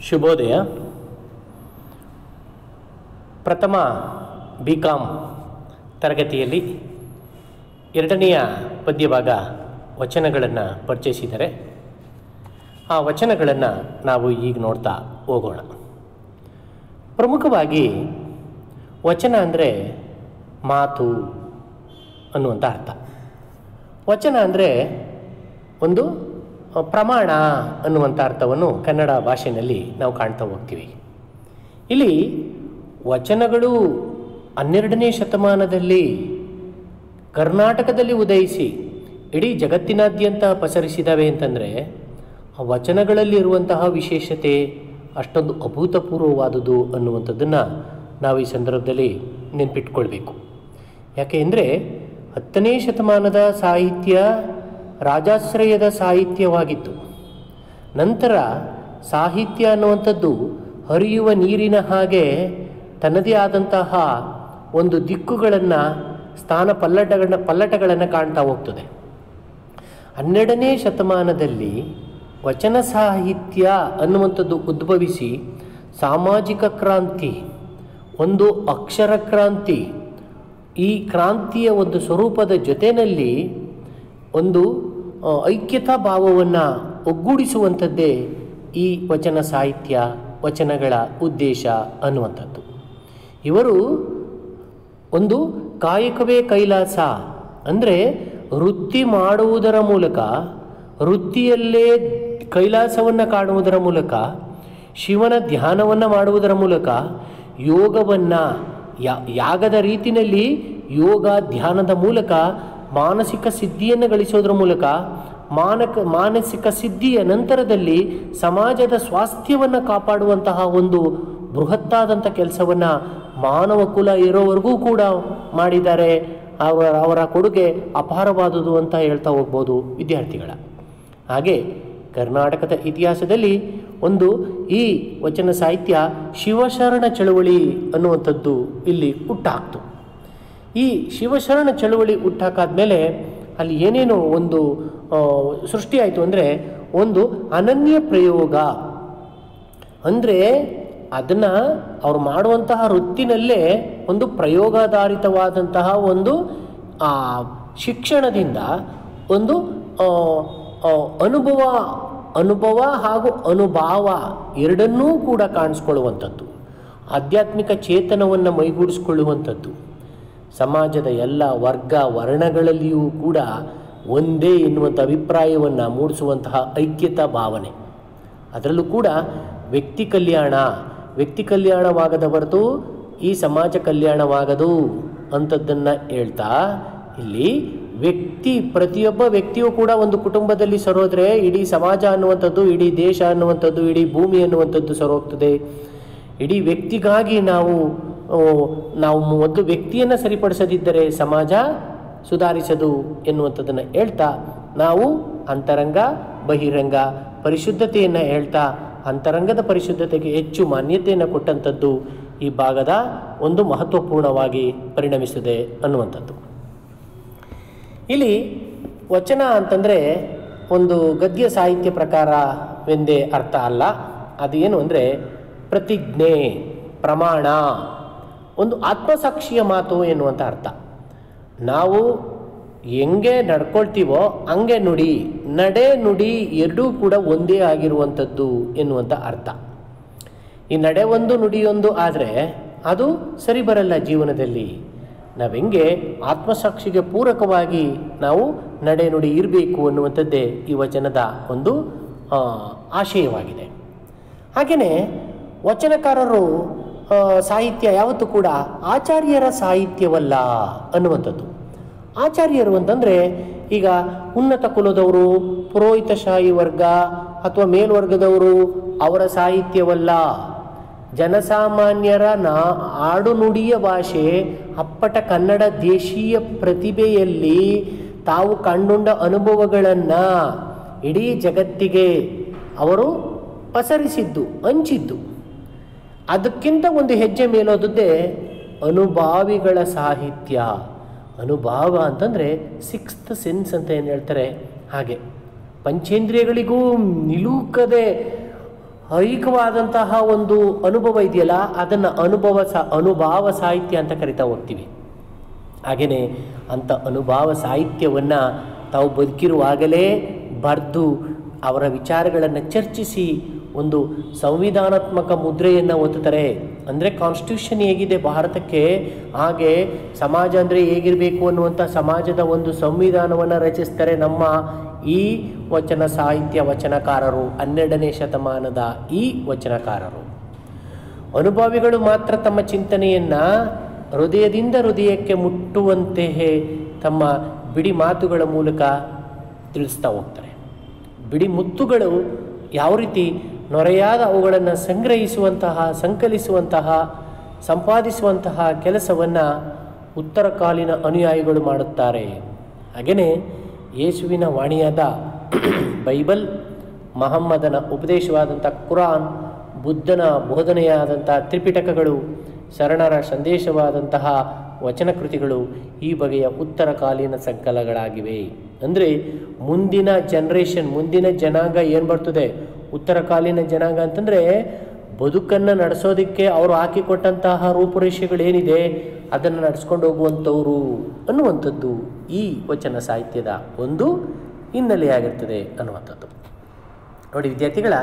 ಶುಭೋದಯ. ಪ್ರಥಮ B com ತರಗತಿಯಲ್ಲಿ ಎರಡನೆಯ ಪದ್ಯಭಾಗ ವಚನಗಳನ್ನು ಪರಿಚಯಿಸಿದರೆ ಆ ವಚನಗಳನ್ನು ನಾವು ಈಗ ನೋಡ್ತಾ ಹೋಗೋಣ. ಪ್ರಮುಖವಾಗಿ ವಚನ ಅಂದರೆ ಮಾತು ಅನ್ನುವಂಥ ಅರ್ಥ. ವಚನ ಅಂದರೆ ಒಂದು ಪ್ರಮಾಣ ಅನ್ನುವಂಥ ಅರ್ಥವನ್ನು ಕನ್ನಡ ಭಾಷೆಯಲ್ಲಿ ನಾವು ಕಾಣ್ತಾ ಹೋಗ್ತೀವಿ. ಇಲ್ಲಿ ವಚನಗಳು ಹನ್ನೆರಡನೇ ಶತಮಾನದಲ್ಲಿ ಕರ್ನಾಟಕದಲ್ಲಿ ಉದಯಿಸಿ ಇಡೀ ಜಗತ್ತಿನಾದ್ಯಂತ ಪಸರಿಸಿದಾವೆ ಅಂತಂದರೆ ಆ ವಚನಗಳಲ್ಲಿರುವಂತಹ ವಿಶೇಷತೆ ಅಷ್ಟೊಂದು ಅಭೂತಪೂರ್ವವಾದುದು ಅನ್ನುವಂಥದ್ದನ್ನು ನಾವು ಈ ಸಂದರ್ಭದಲ್ಲಿ ನೆನ್ಪಿಟ್ಕೊಳ್ಬೇಕು. ಯಾಕೆ ಅಂದರೆ ಹತ್ತನೇ ಶತಮಾನದ ಸಾಹಿತ್ಯ ರಾಜಾಶ್ರಯದ ಸಾಹಿತ್ಯವಾಗಿತ್ತು. ನಂತರ ಸಾಹಿತ್ಯ ಅನ್ನುವಂಥದ್ದು ಹರಿಯುವ ನೀರಿನ ಹಾಗೆ ತನ್ನದೇ ಆದಂತಹ ಒಂದು ದಿಕ್ಕುಗಳನ್ನು ಸ್ಥಾನ ಪಲ್ಲಟಗಳನ್ನ ಪಲ್ಲಟಗಳನ್ನು ಕಾಣ್ತಾ ಹೋಗ್ತದೆ. ಹನ್ನೆರಡನೇ ಶತಮಾನದಲ್ಲಿ ವಚನ ಸಾಹಿತ್ಯ ಅನ್ನುವಂಥದ್ದು ಉದ್ಭವಿಸಿ ಸಾಮಾಜಿಕ ಕ್ರಾಂತಿ, ಒಂದು ಅಕ್ಷರ ಕ್ರಾಂತಿ, ಈ ಕ್ರಾಂತಿಯ ಒಂದು ಸ್ವರೂಪದ ಜೊತೆಯಲ್ಲಿ ಒಂದು ಐಕ್ಯತಾ ಭಾವವನ್ನು ಒಗ್ಗೂಡಿಸುವಂಥದ್ದೇ ಈ ವಚನ ಸಾಹಿತ್ಯ, ವಚನಗಳ ಉದ್ದೇಶ ಅನ್ನುವಂಥದ್ದು. ಇವರು ಒಂದು ಕಾಯಕವೇ ಕೈಲಾಸ ಅಂದರೆ ವೃತ್ತಿ ಮಾಡುವುದರ ಮೂಲಕ, ವೃತ್ತಿಯಲ್ಲೇ ಕೈಲಾಸವನ್ನು ಕಾಣುವುದರ ಮೂಲಕ, ಶಿವನ ಧ್ಯಾನವನ್ನು ಮಾಡುವುದರ ಮೂಲಕ ಯೋಗವನ್ನು ಯಾಗದ ರೀತಿಯಲ್ಲಿ ಯೋಗ ಧ್ಯಾನದ ಮೂಲಕ ಮಾನಸಿಕ ಸಿದ್ಧಿಯನ್ನು ಗಳಿಸೋದ್ರ ಮೂಲಕ ಮಾನಕ, ಮಾನಸಿಕ ಸಿದ್ಧಿಯ ನಂತರದಲ್ಲಿ ಸಮಾಜದ ಸ್ವಾಸ್ಥ್ಯವನ್ನು ಕಾಪಾಡುವಂತಹ ಒಂದು ಬೃಹತ್ತಾದಂಥ ಕೆಲಸವನ್ನು ಮಾನವ ಕುಲ ಇರೋವರೆಗೂ ಕೂಡ ಮಾಡಿದ್ದಾರೆ. ಅವರ ಅವರ ಕೊಡುಗೆ ಅಪಾರವಾದುದು ಅಂತ ಹೇಳ್ತಾ ಹೋಗ್ಬೋದು ವಿದ್ಯಾರ್ಥಿಗಳ. ಹಾಗೆ ಕರ್ನಾಟಕದ ಇತಿಹಾಸದಲ್ಲಿ ಒಂದು ಈ ವಚನ ಸಾಹಿತ್ಯ ಶಿವಶರಣ ಚಳವಳಿ ಅನ್ನುವಂಥದ್ದು ಇಲ್ಲಿ ಹುಟ್ಟಾಕ್ತು ಈ ಶಿವಶರಣ ಚಳುವಳಿ ಹುಟ್ಟಾಕಾದ್ಮೇಲೆ ಅಲ್ಲಿ ಏನೇನು ಒಂದು ಸೃಷ್ಟಿಯಾಯಿತು ಅಂದರೆ ಒಂದು ಅನನ್ಯ ಪ್ರಯೋಗ. ಅಂದರೆ ಅದನ್ನು ಅವ್ರು ಮಾಡುವಂತಹ ವೃತ್ತಿನಲ್ಲೇ ಒಂದು ಪ್ರಯೋಗಾಧಾರಿತವಾದಂತಹ ಒಂದು ಆ, ಶಿಕ್ಷಣದಿಂದ ಒಂದು ಅನುಭವ ಅನುಭವ ಹಾಗೂ ಅನುಭಾವ ಎರಡನ್ನೂ ಕೂಡ ಕಾಣಿಸ್ಕೊಳ್ಳುವಂಥದ್ದು. ಆಧ್ಯಾತ್ಮಿಕ ಚೇತನವನ್ನು ಮೈಗೂಡಿಸ್ಕೊಳ್ಳುವಂಥದ್ದು. ಸಮಾಜದ ಎಲ್ಲ ವರ್ಗ ವರ್ಣಗಳಲ್ಲಿಯೂ ಕೂಡ ಒಂದೇ ಎನ್ನುವಂಥ ಅಭಿಪ್ರಾಯವನ್ನು ಮೂಡಿಸುವಂತಹ ಐಕ್ಯತಾ ಭಾವನೆ. ಅದರಲ್ಲೂ ಕೂಡ ವ್ಯಕ್ತಿ ಕಲ್ಯಾಣ, ವ್ಯಕ್ತಿ ಕಲ್ಯಾಣವಾಗದ ಹೊರತು ಈ ಸಮಾಜ ಕಲ್ಯಾಣವಾಗದು ಅಂಥದ್ದನ್ನು ಹೇಳ್ತಾ, ಇಲ್ಲಿ ವ್ಯಕ್ತಿ, ಪ್ರತಿಯೊಬ್ಬ ವ್ಯಕ್ತಿಯೂ ಕೂಡ ಒಂದು ಕುಟುಂಬದಲ್ಲಿ ಸರೋದ್ರೆ ಇಡೀ ಸಮಾಜ ಅನ್ನುವಂಥದ್ದು, ಇಡೀ ದೇಶ ಅನ್ನುವಂಥದ್ದು, ಇಡೀ ಭೂಮಿ ಅನ್ನುವಂಥದ್ದು ಸರೋಗ್ತದೆ. ಇಡೀ ವ್ಯಕ್ತಿಗಾಗಿ ನಾವು ನಾವು ಒಂದು ವ್ಯಕ್ತಿಯನ್ನು ಸರಿಪಡಿಸದಿದ್ದರೆ ಸಮಾಜ ಸುಧಾರಿಸದು ಎನ್ನುವಂಥದ್ದನ್ನು ಹೇಳ್ತಾ ನಾವು ಅಂತರಂಗ, ಬಹಿರಂಗ ಪರಿಶುದ್ಧತೆಯನ್ನು ಹೇಳ್ತಾ ಅಂತರಂಗದ ಪರಿಶುದ್ಧತೆಗೆ ಹೆಚ್ಚು ಮಾನ್ಯತೆಯನ್ನು ಕೊಟ್ಟಂಥದ್ದು ಈ ಭಾಗದ ಒಂದು ಮಹತ್ವಪೂರ್ಣವಾಗಿ ಪರಿಣಮಿಸಿದೆ ಅನ್ನುವಂಥದ್ದು. ಇಲ್ಲಿ ವಚನ ಅಂತಂದರೆ ಒಂದು ಗದ್ಯ ಸಾಹಿತ್ಯ ಪ್ರಕಾರವೆಂದೇ ಅರ್ಥ ಅಲ್ಲ. ಅದು ಏನು ಅಂದರೆ ಪ್ರತಿಜ್ಞೆ, ಪ್ರಮಾಣ. ಒಂದು ಆತ್ಮಸಾಕ್ಷಿಯ ಮಾತು ಎನ್ನುವಂಥ ಅರ್ಥ. ನಾವು ಹೆಂಗೆ ನಡ್ಕೊಳ್ತೀವೋ ಹಂಗೆ ನುಡಿ, ನಡೆ ನುಡಿ ಎರಡೂ ಕೂಡ ಒಂದೇ ಆಗಿರುವಂಥದ್ದು ಎನ್ನುವಂಥ ಅರ್ಥ. ಈ ನಡೆ ಒಂದು ನುಡಿಯೊಂದು ಆದರೆ ಅದು ಸರಿ ಬರಲ್ಲ ಜೀವನದಲ್ಲಿ. ನಾವು ಹೆಂಗೆ ಆತ್ಮಸಾಕ್ಷಿಗೆ ಪೂರಕವಾಗಿ ನಾವು ನಡೆ ನುಡಿ ಇರಬೇಕು ಅನ್ನುವಂಥದ್ದೇ ಈ ವಚನದ ಒಂದು ಆಶಯವಾಗಿದೆ. ಹಾಗೆಯೇ ವಚನಕಾರರು ಸಾಹಿತ್ಯ ಯಾವತ್ತೂ ಕೂಡ ಆಚಾರ್ಯರ ಸಾಹಿತ್ಯವಲ್ಲ ಅನ್ನುವಂಥದ್ದು. ಆಚಾರ್ಯರು ಅಂತಂದರೆ ಈಗ ಉನ್ನತ ಕುಲದವರು, ಪುರೋಹಿತಶಾಹಿ ವರ್ಗ ಅಥವಾ ಮೇಲ್ವರ್ಗದವರು ಅವರ ಸಾಹಿತ್ಯವಲ್ಲ. ಜನಸಾಮಾನ್ಯರ ನಾ ಆಡುನುಡಿಯ ಭಾಷೆ ಅಪ್ಪಟ ಕನ್ನಡ ದೇಶೀಯ ಪ್ರತಿಭೆಯಲ್ಲಿ ತಾವು ಕಂಡುಂಡ ಅನುಭವಗಳನ್ನು ಇಡೀ ಜಗತ್ತಿಗೆ ಅವರು ಪಸರಿಸಿದ್ದು, ಹಂಚಿದ್ದು. ಅದಕ್ಕಿಂತ ಒಂದು ಹೆಜ್ಜೆ ಮೇಲೋದದ್ದೇ ಅನುಭಾವಿಗಳ ಸಾಹಿತ್ಯ. ಅನುಭಾವ ಅಂತಂದರೆ ಸಿಕ್ಸ್ತ್ ಸೆನ್ಸ್ ಅಂತ ಏನು ಹೇಳ್ತಾರೆ? ಹಾಗೆ. ಪಂಚೇಂದ್ರಿಯಗಳಿಗೂ ನಿಲುಕದೆ ಐಕವಾದಂತಹ ಒಂದು ಅನುಭವ ಇದೆಯಲ್ಲ, ಅದನ್ನು ಅನುಭವ ಸ, ಅನುಭಾವ ಸಾಹಿತ್ಯ ಅಂತ ಕರಿತಾ ಹೋಗ್ತೀವಿ. ಹಾಗೆಯೇ ಅಂಥ ಅನುಭಾವ ಸಾಹಿತ್ಯವನ್ನು ತಾವು ಬದುಕಿರುವಾಗಲೇ ಬರೆದು ಅವರ ವಿಚಾರಗಳನ್ನು ಚರ್ಚಿಸಿ ಒಂದು ಸಂವಿಧಾನಾತ್ಮಕ ಮುದ್ರೆಯನ್ನು ಒತ್ತುತ್ತಾರೆ. ಅಂದರೆ ಕಾನ್ಸ್ಟಿಟ್ಯೂಷನ್ ಹೇಗಿದೆ ಭಾರತಕ್ಕೆ? ಹಾಗೆ ಸಮಾಜ ಅಂದರೆ ಹೇಗಿರಬೇಕು ಅನ್ನುವಂಥ ಸಮಾಜದ ಒಂದು ಸಂವಿಧಾನವನ್ನು ರಚಿಸ್ತಾರೆ ನಮ್ಮ ಈ ವಚನ ಸಾಹಿತ್ಯ ವಚನಕಾರರು, ಹನ್ನೆರಡನೇ ಶತಮಾನದ ಈ ವಚನಕಾರರು. ಅನುಭವಿಗಳು ಮಾತ್ರ ತಮ್ಮ ಚಿಂತನೆಯನ್ನು ಹೃದಯದಿಂದ ಹೃದಯಕ್ಕೆ ಮುಟ್ಟುವಂತೆಯೇ ತಮ್ಮ ಬಿಡಿ ಮಾತುಗಳ ಮೂಲಕ ತಿಳಿಸ್ತಾ ಹೋಗ್ತಾರೆ. ಬಿಡಿ ಮುತ್ತುಗಳು ಯಾವ ರೀತಿ ನೊರೆಯಾದ ಅವುಗಳನ್ನು ಸಂಗ್ರಹಿಸುವಂತಹ, ಸಂಕಲಿಸುವಂತಹ, ಸಂಪಾದಿಸುವಂತಹ ಕೆಲಸವನ್ನು ಉತ್ತರ ಕಾಲಿನ ಅನುಯಾಯಿಗಳು ಮಾಡುತ್ತಾರೆ. ಹಾಗೆಯೇ ಯೇಸುವಿನ ವಾಣಿಯಾದ ಬೈಬಲ್, ಮಹಮ್ಮದನ ಉಪದೇಶವಾದಂಥ ಕುರಾನ್, ಬುದ್ಧನ ಬೋಧನೆಯಾದಂಥ ತ್ರಿಪಿಟಕಗಳು, ಶರಣರ ಸಂದೇಶವಾದಂತಹ ವಚನ ಕೃತಿಗಳು ಈ ಬಗೆಯ ಉತ್ತರ ಕಾಲೀನ ಸಂಕಲಗಳಾಗಿವೆ. ಅಂದರೆ ಮುಂದಿನ ಜನ್ರೇಷನ್ ಮುಂದಿನ ಜನಾಂಗ ಏನು ಬರ್ತದೆ? ಉತ್ತರ ಕಾಲೀನ ಜನಾಂಗ ಅಂತಂದರೆ ಬದುಕನ್ನು ನಡೆಸೋದಕ್ಕೆ ಅವರು ಹಾಕಿಕೊಟ್ಟಂತಹ ರೂಪುರೇಷೆಗಳೇನಿದೆ, ಅದನ್ನು ನಡೆಸ್ಕೊಂಡು ಹೋಗುವಂಥವ್ರು ಅನ್ನುವಂಥದ್ದು ಈ ವಚನ ಸಾಹಿತ್ಯದ ಒಂದು ಹಿನ್ನೆಲೆಯಾಗಿರ್ತದೆ ಅನ್ನುವಂಥದ್ದು. ನೋಡಿ ವಿದ್ಯಾರ್ಥಿಗಳ,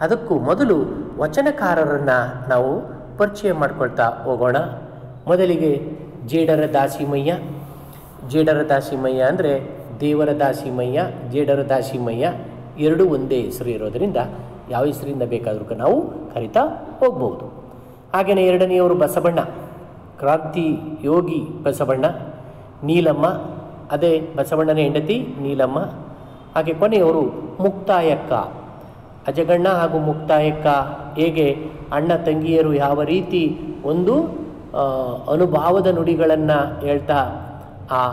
ಅದಕ್ಕೂ ಮೊದಲು ವಚನಕಾರರನ್ನು ನಾವು ಪರಿಚಯ ಮಾಡ್ಕೊಳ್ತಾ ಹೋಗೋಣ. ಮೊದಲಿಗೆ ಜೇಡರ ದಾಸಿಮಯ್ಯ. ಜೇಡರ ದಾಸಿಮಯ್ಯ ಅಂದರೆ ದೇವರ ದಾಸಿಮಯ್ಯ, ಜೇಡರ ದಾಸಿಮಯ್ಯ. ಎರಡೂ ಒಂದೇ ಹೆಸರು ಇರೋದರಿಂದ ಯಾವ ಹೆಸರಿಂದ ಬೇಕಾದರೂ ನಾವು ಕರಿತಾ ಹೋಗ್ಬೋದು. ಹಾಗೆಯೇ ಎರಡನೆಯವರು ಬಸವಣ್ಣ. ಕ್ರಾಂತಿ ಯೋಗಿ ಬಸವಣ್ಣ. ನೀಲಮ್ಮ. ಅದೇ ಬಸವಣ್ಣನ ಹೆಂಡತಿ, ನೀಲಮ್ಮ. ಹಾಗೆ ಕೊನೆಯವರು ಮುಕ್ತಾಯಕ್ಕ. ಅಜಗಣ್ಣ ಹಾಗೂ ಮುಕ್ತಾಯಕ್ಕ ಹೇಗೆ ಅಣ್ಣ ತಂಗಿಯರು ಯಾವ ರೀತಿ ಒಂದು ಅನುಭಾವದ ನುಡಿಗಳನ್ನು ಹೇಳ್ತಾ, ಆ,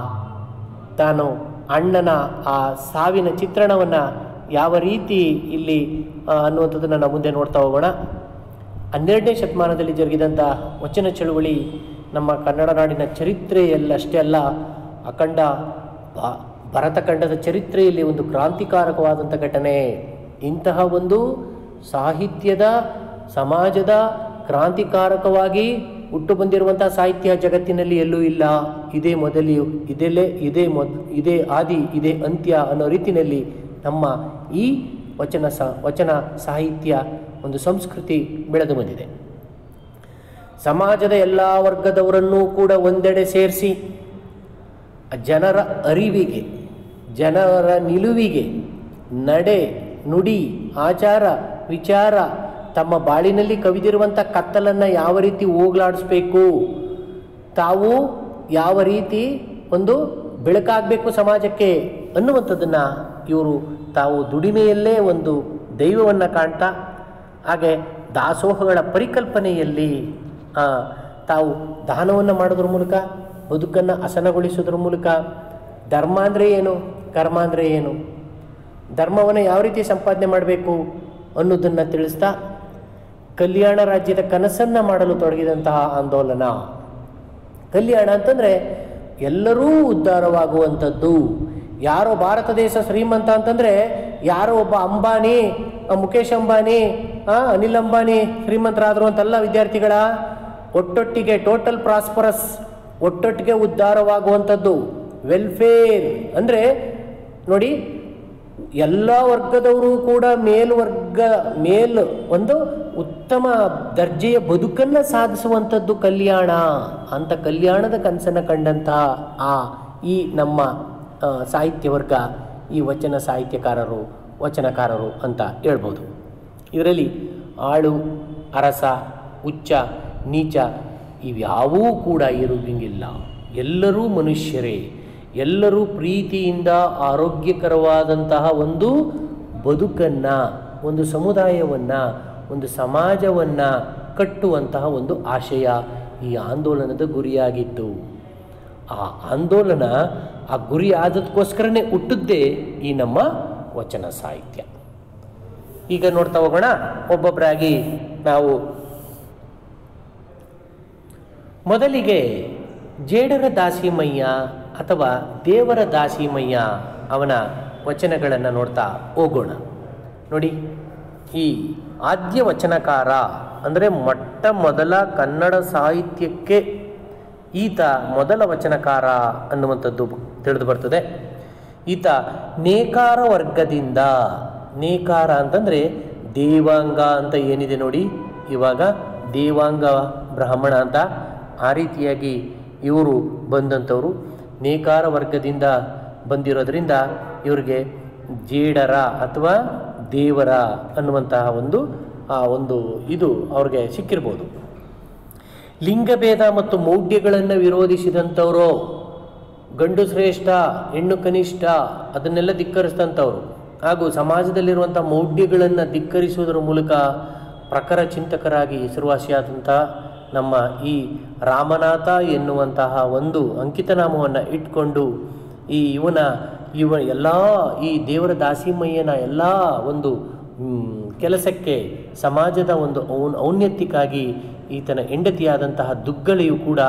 ತಾನು ಅಣ್ಣನ ಆ ಸಾವಿನ ಚಿತ್ರಣವನ್ನು ಯಾವ ರೀತಿ ಇಲ್ಲಿ ಅನ್ನುವಂಥದ್ದನ್ನು ನಾವು ಮುಂದೆ ನೋಡ್ತಾ ಹೋಗೋಣ. ಹನ್ನೆರಡನೇ ಶತಮಾನದಲ್ಲಿ ಜರುಗಿದಂಥ ವಚನ ಚಳುವಳಿ ನಮ್ಮ ಕನ್ನಡ ನಾಡಿನ ಚರಿತ್ರೆಯಲ್ಲಷ್ಟೇ ಅಲ್ಲ, ಅಖಂಡ ಭರತಖಂಡದ ಚರಿತ್ರೆಯಲ್ಲಿ ಒಂದು ಕ್ರಾಂತಿಕಾರಕವಾದಂಥ ಘಟನೆ. ಇಂತಹ ಒಂದು ಸಾಹಿತ್ಯದ, ಸಮಾಜದ ಕ್ರಾಂತಿಕಾರಕವಾಗಿ ಹುಟ್ಟು ಬಂದಿರುವಂಥ ಸಾಹಿತ್ಯ ಜಗತ್ತಿನಲ್ಲಿ ಎಲ್ಲೂ ಇಲ್ಲ. ಇದೇ ಮೊದಲು ಇದೆಲ್ಲೇ ಇದೇ ಮೊದ್, ಇದೇ ಆದಿ, ಇದೇ ಅಂತ್ಯ ಅನ್ನೋ ರೀತಿಯಲ್ಲಿ ನಮ್ಮ ಈ ವಚನ ಸ, ವಚನ ಸಾಹಿತ್ಯ ಒಂದು ಸಂಸ್ಕೃತಿ ಬೆಳೆದು ಬಂದಿದೆ. ಸಮಾಜದ ಎಲ್ಲ ವರ್ಗದವರನ್ನೂ ಕೂಡ ಒಂದೆಡೆ ಸೇರಿಸಿ, ಜನರ ಅರಿವಿಗೆ, ಜನರ ನಿಲುವಿಗೆ ನಡೆ, ನುಡಿ, ಆಚಾರ, ವಿಚಾರ, ತಮ್ಮ ಬಾಳಿನಲ್ಲಿ ಕವಿದಿರುವಂಥ ಕತ್ತಲನ್ನು ಯಾವ ರೀತಿ ಹೋಗ್ಲಾಡಿಸ್ಬೇಕು, ತಾವು ಯಾವ ರೀತಿ ಒಂದು ಬೆಳಕಾಗಬೇಕು ಸಮಾಜಕ್ಕೆ ಅನ್ನುವಂಥದ್ದನ್ನು ಇವರು ತಾವು ದುಡಿಮೆಯಲ್ಲೇ ಒಂದು ದೈವವನ್ನು ಕಾಣ್ತಾ, ಹಾಗೆ ದಾಸೋಹಗಳ ಪರಿಕಲ್ಪನೆಯಲ್ಲಿ ತಾವು ದಾನವನ್ನು ಮಾಡೋದ್ರ ಮೂಲಕ, ಬದುಕನ್ನು ಹಸನಗೊಳಿಸೋದ್ರ ಮೂಲಕ, ಧರ್ಮ ಅಂದರೆ ಏನು, ಕರ್ಮ ಅಂದರೆ ಏನು, ಧರ್ಮವನ್ನು ಯಾವ ರೀತಿ ಸಂಪಾದನೆ ಮಾಡಬೇಕು ಅನ್ನೋದನ್ನು ತಿಳಿಸ್ತಾ, ಕಲ್ಯಾಣ ರಾಜ್ಯದ ಕನಸನ್ನು ಮಾಡಲು ತೊಡಗಿದಂತಹ ಆಂದೋಲನ. ಕಲ್ಯಾಣ ಅಂತಂದರೆ ಎಲ್ಲರೂ ಉದ್ಧಾರವಾಗುವಂಥದ್ದು. ಯಾರೋ ಭಾರತ ದೇಶ ಶ್ರೀಮಂತ ಅಂತಂದರೆ ಯಾರೋ ಒಬ್ಬ ಅಂಬಾನಿ ಮುಖೇಶ್ ಅಂಬಾನಿ ಅನಿಲ್ ಅಂಬಾನಿ ಶ್ರೀಮಂತರಾದರು ಅಂತಲ್ಲ ವಿದ್ಯಾರ್ಥಿಗಳ? ಒಟ್ಟೊಟ್ಟಿಗೆ ಟೋಟಲ್ ಪ್ರಾಸ್ಪರಸ್ ಒಟ್ಟೊಟ್ಟಿಗೆ ಉದ್ಧಾರವಾಗುವಂಥದ್ದು ವೆಲ್ಫೇರ್ ಅಂದರೆ ನೋಡಿ, ಎಲ್ಲ ವರ್ಗದವರು ಕೂಡ ಮೇಲ್ವರ್ಗ ಮೇಲ್ ಒಂದು ಉತ್ತಮ ದರ್ಜೆಯ ಬದುಕನ್ನು ಸಾಧಿಸುವಂಥದ್ದು ಕಲ್ಯಾಣ. ಅಂತ ಕಲ್ಯಾಣದ ಕನಸನ್ನು ಕಂಡಂತಹ ಆ ಈ ನಮ್ಮ ಸಾಹಿತ್ಯ ವರ್ಗ ಈ ವಚನ ಸಾಹಿತ್ಯಕಾರರು, ವಚನಕಾರರು ಅಂತ ಹೇಳ್ಬೋದು. ಇದರಲ್ಲಿ ಆಳು, ಅರಸ ಉಚ್ಚ ನೀಚ ಇವ್ಯಾವೂ ಕೂಡ ಇರುವಂಗಿಲ್ಲ ಎಲ್ಲರೂ ಮನುಷ್ಯರೇ. ಎಲ್ಲರೂ ಪ್ರೀತಿಯಿಂದ ಆರೋಗ್ಯಕರವಾದಂತಹ ಒಂದು ಬದುಕನ್ನು, ಒಂದು ಸಮುದಾಯವನ್ನು, ಒಂದು ಸಮಾಜವನ್ನು ಕಟ್ಟುವಂತಹ ಒಂದು ಆಶಯ ಈ ಆಂದೋಲನದ ಗುರಿಯಾಗಿತ್ತು. ಆ ಆಂದೋಲನ ಆ ಗುರಿ ಆದದಕ್ಕೋಸ್ಕರನೇ ಹುಟ್ಟಿದ್ದೇ ಈ ನಮ್ಮ ವಚನ ಸಾಹಿತ್ಯ. ಈಗ ನೋಡ್ತಾ ಹೋಗೋಣ ಒಬ್ಬೊಬ್ಬರಾಗಿ ನಾವು. ಮೊದಲಿಗೆ ಜೇಡರ ದಾಸಿಮಯ್ಯ ಅಥವಾ ದೇವರ ದಾಸಿಮಯ್ಯ ಅವನ ವಚನಗಳನ್ನು ನೋಡ್ತಾ ಹೋಗೋಣ. ನೋಡಿ, ಈ ಆದ್ಯ ವಚನಕಾರ ಅಂದರೆ ಮೊಟ್ಟ ಮೊದಲ ಕನ್ನಡ ಸಾಹಿತ್ಯಕ್ಕೆ ಈತ ಮೊದಲ ವಚನಕಾರ ಅನ್ನುವಂಥದ್ದು ತಿಳಿದು ಬರ್ತದೆ. ಈತ ನೇಕಾರ ವರ್ಗದಿಂದ, ನೇಕಾರ ಅಂತಂದರೆ ದೇವಾಂಗ ಅಂತ ಏನಿದೆ ನೋಡಿ, ಇವಾಗ ದೇವಾಂಗ ಬ್ರಾಹ್ಮಣ ಅಂತ ಆ ರೀತಿಯಾಗಿ ಇವರು ಬಂದಂಥವರು. ನೇಕಾರ ವರ್ಗದಿಂದ ಬಂದಿರೋದ್ರಿಂದ ಇವರಿಗೆ ಜೇಡರ ಅಥವಾ ದೇವರ ಅನ್ನುವಂತಹ ಒಂದು, ಆ ಒಂದು ಇದು ಅವ್ರಿಗೆ ಸಿಕ್ಕಿರ್ಬೋದು. ಲಿಂಗಭೇದ ಮತ್ತು ಮೌಢ್ಯಗಳನ್ನು ವಿರೋಧಿಸಿದಂಥವರು, ಗಂಡು ಶ್ರೇಷ್ಠ, ಹೆಣ್ಣು ಕನಿಷ್ಠ, ಅದನ್ನೆಲ್ಲ ಧಿಕ್ಕರಿಸಿದಂಥವ್ರು. ಹಾಗೂ ಸಮಾಜದಲ್ಲಿರುವಂಥ ಮೌಢ್ಯಗಳನ್ನು ಧಿಕ್ಕರಿಸುವುದರ ಮೂಲಕ ಪ್ರಖರ ಚಿಂತಕರಾಗಿ ಹೆಸರುವಾಸಿಯಾದಂಥ ನಮ್ಮ ಈ ರಾಮನಾಥ ಎನ್ನುವಂತಹ ಒಂದು ಅಂಕಿತನಾಮವನ್ನು ಇಟ್ಕೊಂಡು ಈ ಇವನ, ಇವ ಎಲ್ಲ ಈ ದೇವರ ದಾಸಿಮಯ್ಯನ ಎಲ್ಲ ಒಂದು ಕೆಲಸಕ್ಕೆ ಸಮಾಜದ ಒಂದು ಔನ್ ಔನ್ನತ್ಯಕ್ಕಾಗಿ ಈತನ ಹೆಂಡತಿಯಾದಂತಹ ದುಗ್ಗಳೆಯು ಕೂಡ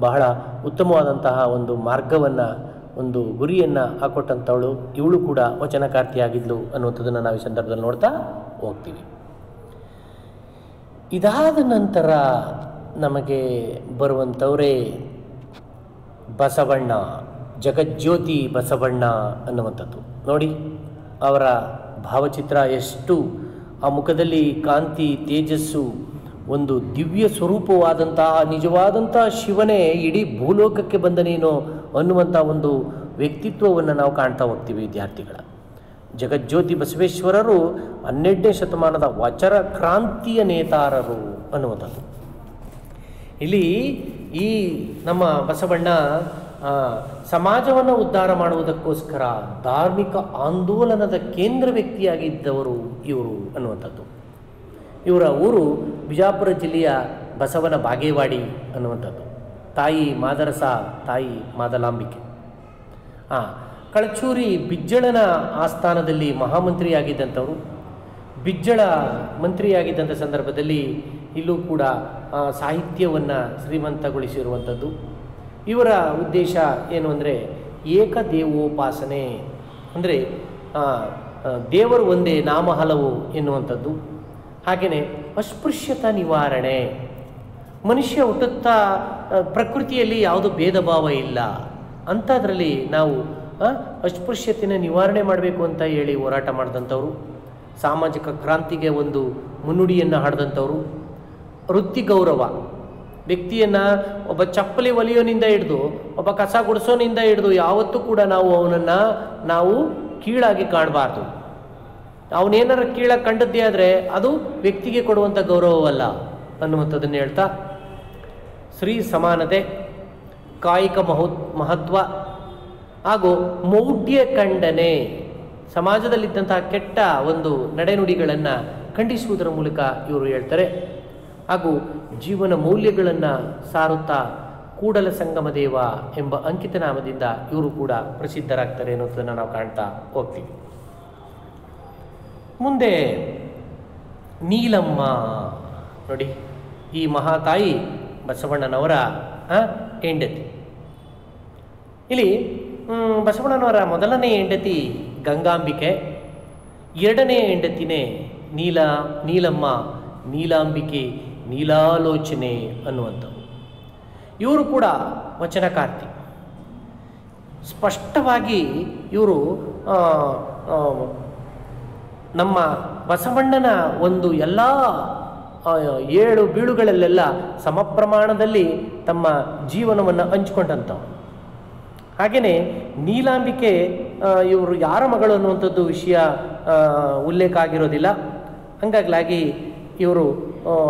ಬಹಳ ಉತ್ತಮವಾದಂತಹ ಒಂದು ಮಾರ್ಗವನ್ನು, ಒಂದು ಗುರಿಯನ್ನು ಹಾಕೊಟ್ಟಂಥವಳು ಇವಳು ಕೂಡ ವಚನಕಾರ್ತಿಯಾಗಿದ್ಲು ಅನ್ನುವಂಥದ್ದನ್ನು ನಾವು ಈ ಸಂದರ್ಭದಲ್ಲಿ ನೋಡ್ತಾ ಹೋಗ್ತೀವಿ. ಇದಾದ ನಂತರ ನಮಗೆ ಬರುವಂಥವರೇ ಬಸವಣ್ಣ, ಜಗಜ್ಯೋತಿ ಬಸವಣ್ಣ ಅನ್ನುವಂಥದ್ದು. ನೋಡಿ, ಅವರ ಭಾವಚಿತ್ರ ಎಷ್ಟು. ಆ ಮುಖದಲ್ಲಿ ಕಾಂತಿ, ತೇಜಸ್ಸು ಒಂದು ದಿವ್ಯ ಸ್ವರೂಪವಾದಂತಹ, ನಿಜವಾದಂತಹ ಶಿವನೇ ಇಡೀ ಭೂಲೋಕಕ್ಕೆ ಬಂದ ನೀನು ಅನ್ನುವಂಥ ಒಂದು ವ್ಯಕ್ತಿತ್ವವನ್ನು ನಾವು ಕಾಣ್ತಾ ಹೋಗ್ತೀವಿ ವಿದ್ಯಾರ್ಥಿಗಳ. ಜಗಜ್ಯೋತಿ ಬಸವೇಶ್ವರರು ಹನ್ನೆರಡನೇ ಶತಮಾನದ ವಚರ ಕ್ರಾಂತಿಯ ನೇತಾರರು ಅನ್ನುವಂಥದ್ದು. ಇಲ್ಲಿ ಈ ನಮ್ಮ ಬಸವಣ್ಣ ಸಮಾಜವನ್ನು ಉದ್ಧಾರ ಮಾಡುವುದಕ್ಕೋಸ್ಕರ ಧಾರ್ಮಿಕ ಆಂದೋಲನದ ಕೇಂದ್ರ ವ್ಯಕ್ತಿಯಾಗಿದ್ದವರು ಇವರು ಅನ್ನುವಂಥದ್ದು. ಇವರ ಊರು ಬಿಜಾಪುರ ಜಿಲ್ಲೆಯ ಬಸವನ ಬಾಗೇವಾಡಿ ಅನ್ನುವಂಥದ್ದು. ತಾಯಿ ಮಾದರಸ, ತಾಯಿ ಮಾದಲಾಂಬಿಕೆ. ಆ, ಕಳಚೂರಿ ಬಿಜ್ಜಳನ ಆಸ್ಥಾನದಲ್ಲಿ ಮಹಾಮಂತ್ರಿಯಾಗಿದ್ದಂಥವರು, ಬಿಜ್ಜಳ ಮಂತ್ರಿಯಾಗಿದ್ದಂಥ ಸಂದರ್ಭದಲ್ಲಿ ಇಲ್ಲೂ ಕೂಡ ಸಾಹಿತ್ಯವನ್ನು ಶ್ರೀಮಂತಗೊಳಿಸಿರುವಂಥದ್ದು. ಇವರ ಉದ್ದೇಶ ಏನು ಅಂದರೆ, ಏಕದೇವೋಪಾಸನೆ. ಅಂದರೆ ದೇವರು ಒಂದೇ ನಾಮ ಹಲವು ಎನ್ನುವಂಥದ್ದು. ಹಾಗೆಯೇ ಅಸ್ಪೃಶ್ಯತಾ ನಿವಾರಣೆ. ಮನುಷ್ಯ ಹುಟ್ಟುತ್ತಾ ಪ್ರಕೃತಿಯಲ್ಲಿ ಯಾವುದು ಭೇದ ಭಾವ ಇಲ್ಲ. ಅಂಥದ್ರಲ್ಲಿ ನಾವು ಅಸ್ಪೃಶ್ಯತೆಯ ನಿವಾರಣೆ ಮಾಡಬೇಕು ಅಂತ ಹೇಳಿ ಹೋರಾಟ ಮಾಡಿದಂಥವ್ರು, ಸಾಮಾಜಿಕ ಕ್ರಾಂತಿಗೆ ಒಂದು ಮುನ್ನುಡಿಯನ್ನು ಹಾಡಿದಂಥವ್ರು, ವೃತ್ತಿ ಗೌರವ. ವ್ಯಕ್ತಿಯನ್ನು ಒಬ್ಬ ಚಪ್ಪಲಿ ಒಲಿಯೋನಿಂದ ಹಿಡಿದು, ಒಬ್ಬ ಕಸ ಗುಡಿಸೋನಿಂದ ಹಿಡಿದು ಯಾವತ್ತೂ ಕೂಡ ನಾವು ಅವನನ್ನು ನಾವು ಕೀಳಾಗಿ ಕಾಣಬಾರ್ದು. ಅವನೇನಾರ ಕೀಳ ಕಂಡದ್ದೇ ಆದರೆ ಅದು ವ್ಯಕ್ತಿಗೆ ಕೊಡುವಂಥ ಗೌರವವಲ್ಲ ಅನ್ನುವಂಥದ್ದನ್ನು ಹೇಳ್ತಾ, ಸ್ತ್ರೀ ಸಮಾನತೆ, ಕಾಯಿಕ ಮಹತ್ ಮಹತ್ವ ಹಾಗೂ ಮೌಢ್ಯ ಖಂಡನೆ. ಸಮಾಜದಲ್ಲಿದ್ದಂತಹ ಕೆಟ್ಟ ಒಂದು ನಡೆನುಡಿಗಳನ್ನು ಖಂಡಿಸುವುದರ ಮೂಲಕ ಇವರು ಹೇಳ್ತಾರೆ. ಹಾಗೂ ಜೀವನ ಮೌಲ್ಯಗಳನ್ನು ಸಾರುತ್ತಾ ಕೂಡಲ ಸಂಗಮ ದೇವ ಎಂಬ ಅಂಕಿತನಾಮದಿಂದ ಇವರು ಕೂಡ ಪ್ರಸಿದ್ಧರಾಗ್ತಾರೆ ಅನ್ನೋದನ್ನು ನಾವು ಕಾಣ್ತಾ ಹೋಗ್ತೀವಿ. ಮುಂದೆ ನೀಲಮ್ಮ. ನೋಡಿ, ಈ ಮಹಾತಾಯಿ ಬಸವಣ್ಣನವರ ಹೆಂಡತಿ. ಇಲ್ಲಿ ಬಸವಣ್ಣನವರ ಮೊದಲನೇ ಹೆಂಡತಿ ಗಂಗಾಂಬಿಕೆ, ಎರಡನೇ ಹೆಂಡತಿನೇ ನೀಲ, ನೀಲಮ್ಮ, ನೀಲಾಂಬಿಕೆ, ನೀಲಾಲೋಚನೆ ಅನ್ನುವಂಥವು. ಇವರು ಕೂಡ ವಚನಕಾರ್ತಿ. ಸ್ಪಷ್ಟವಾಗಿ ಇವರು ನಮ್ಮ ಬಸವಣ್ಣನ ಒಂದು ಎಲ್ಲ ಏಳು ಬೀಳುಗಳಲ್ಲೆಲ್ಲ ಸಮ ಪ್ರಮಾಣದಲ್ಲಿ ತಮ್ಮ ಜೀವನವನ್ನು ಹಂಚಿಕೊಂಡಂಥವ್ರು. ಹಾಗೆಯೇ ನೀಲಾಂಬಿಕೆ ಇವರು ಯಾರ ಮಗಳು ಅನ್ನುವಂಥದ್ದು ವಿಷಯ ಉಲ್ಲೇಖ ಆಗಿರೋದಿಲ್ಲ. ಹಂಗಾಗ್ಲಾಗಿ ಇವರು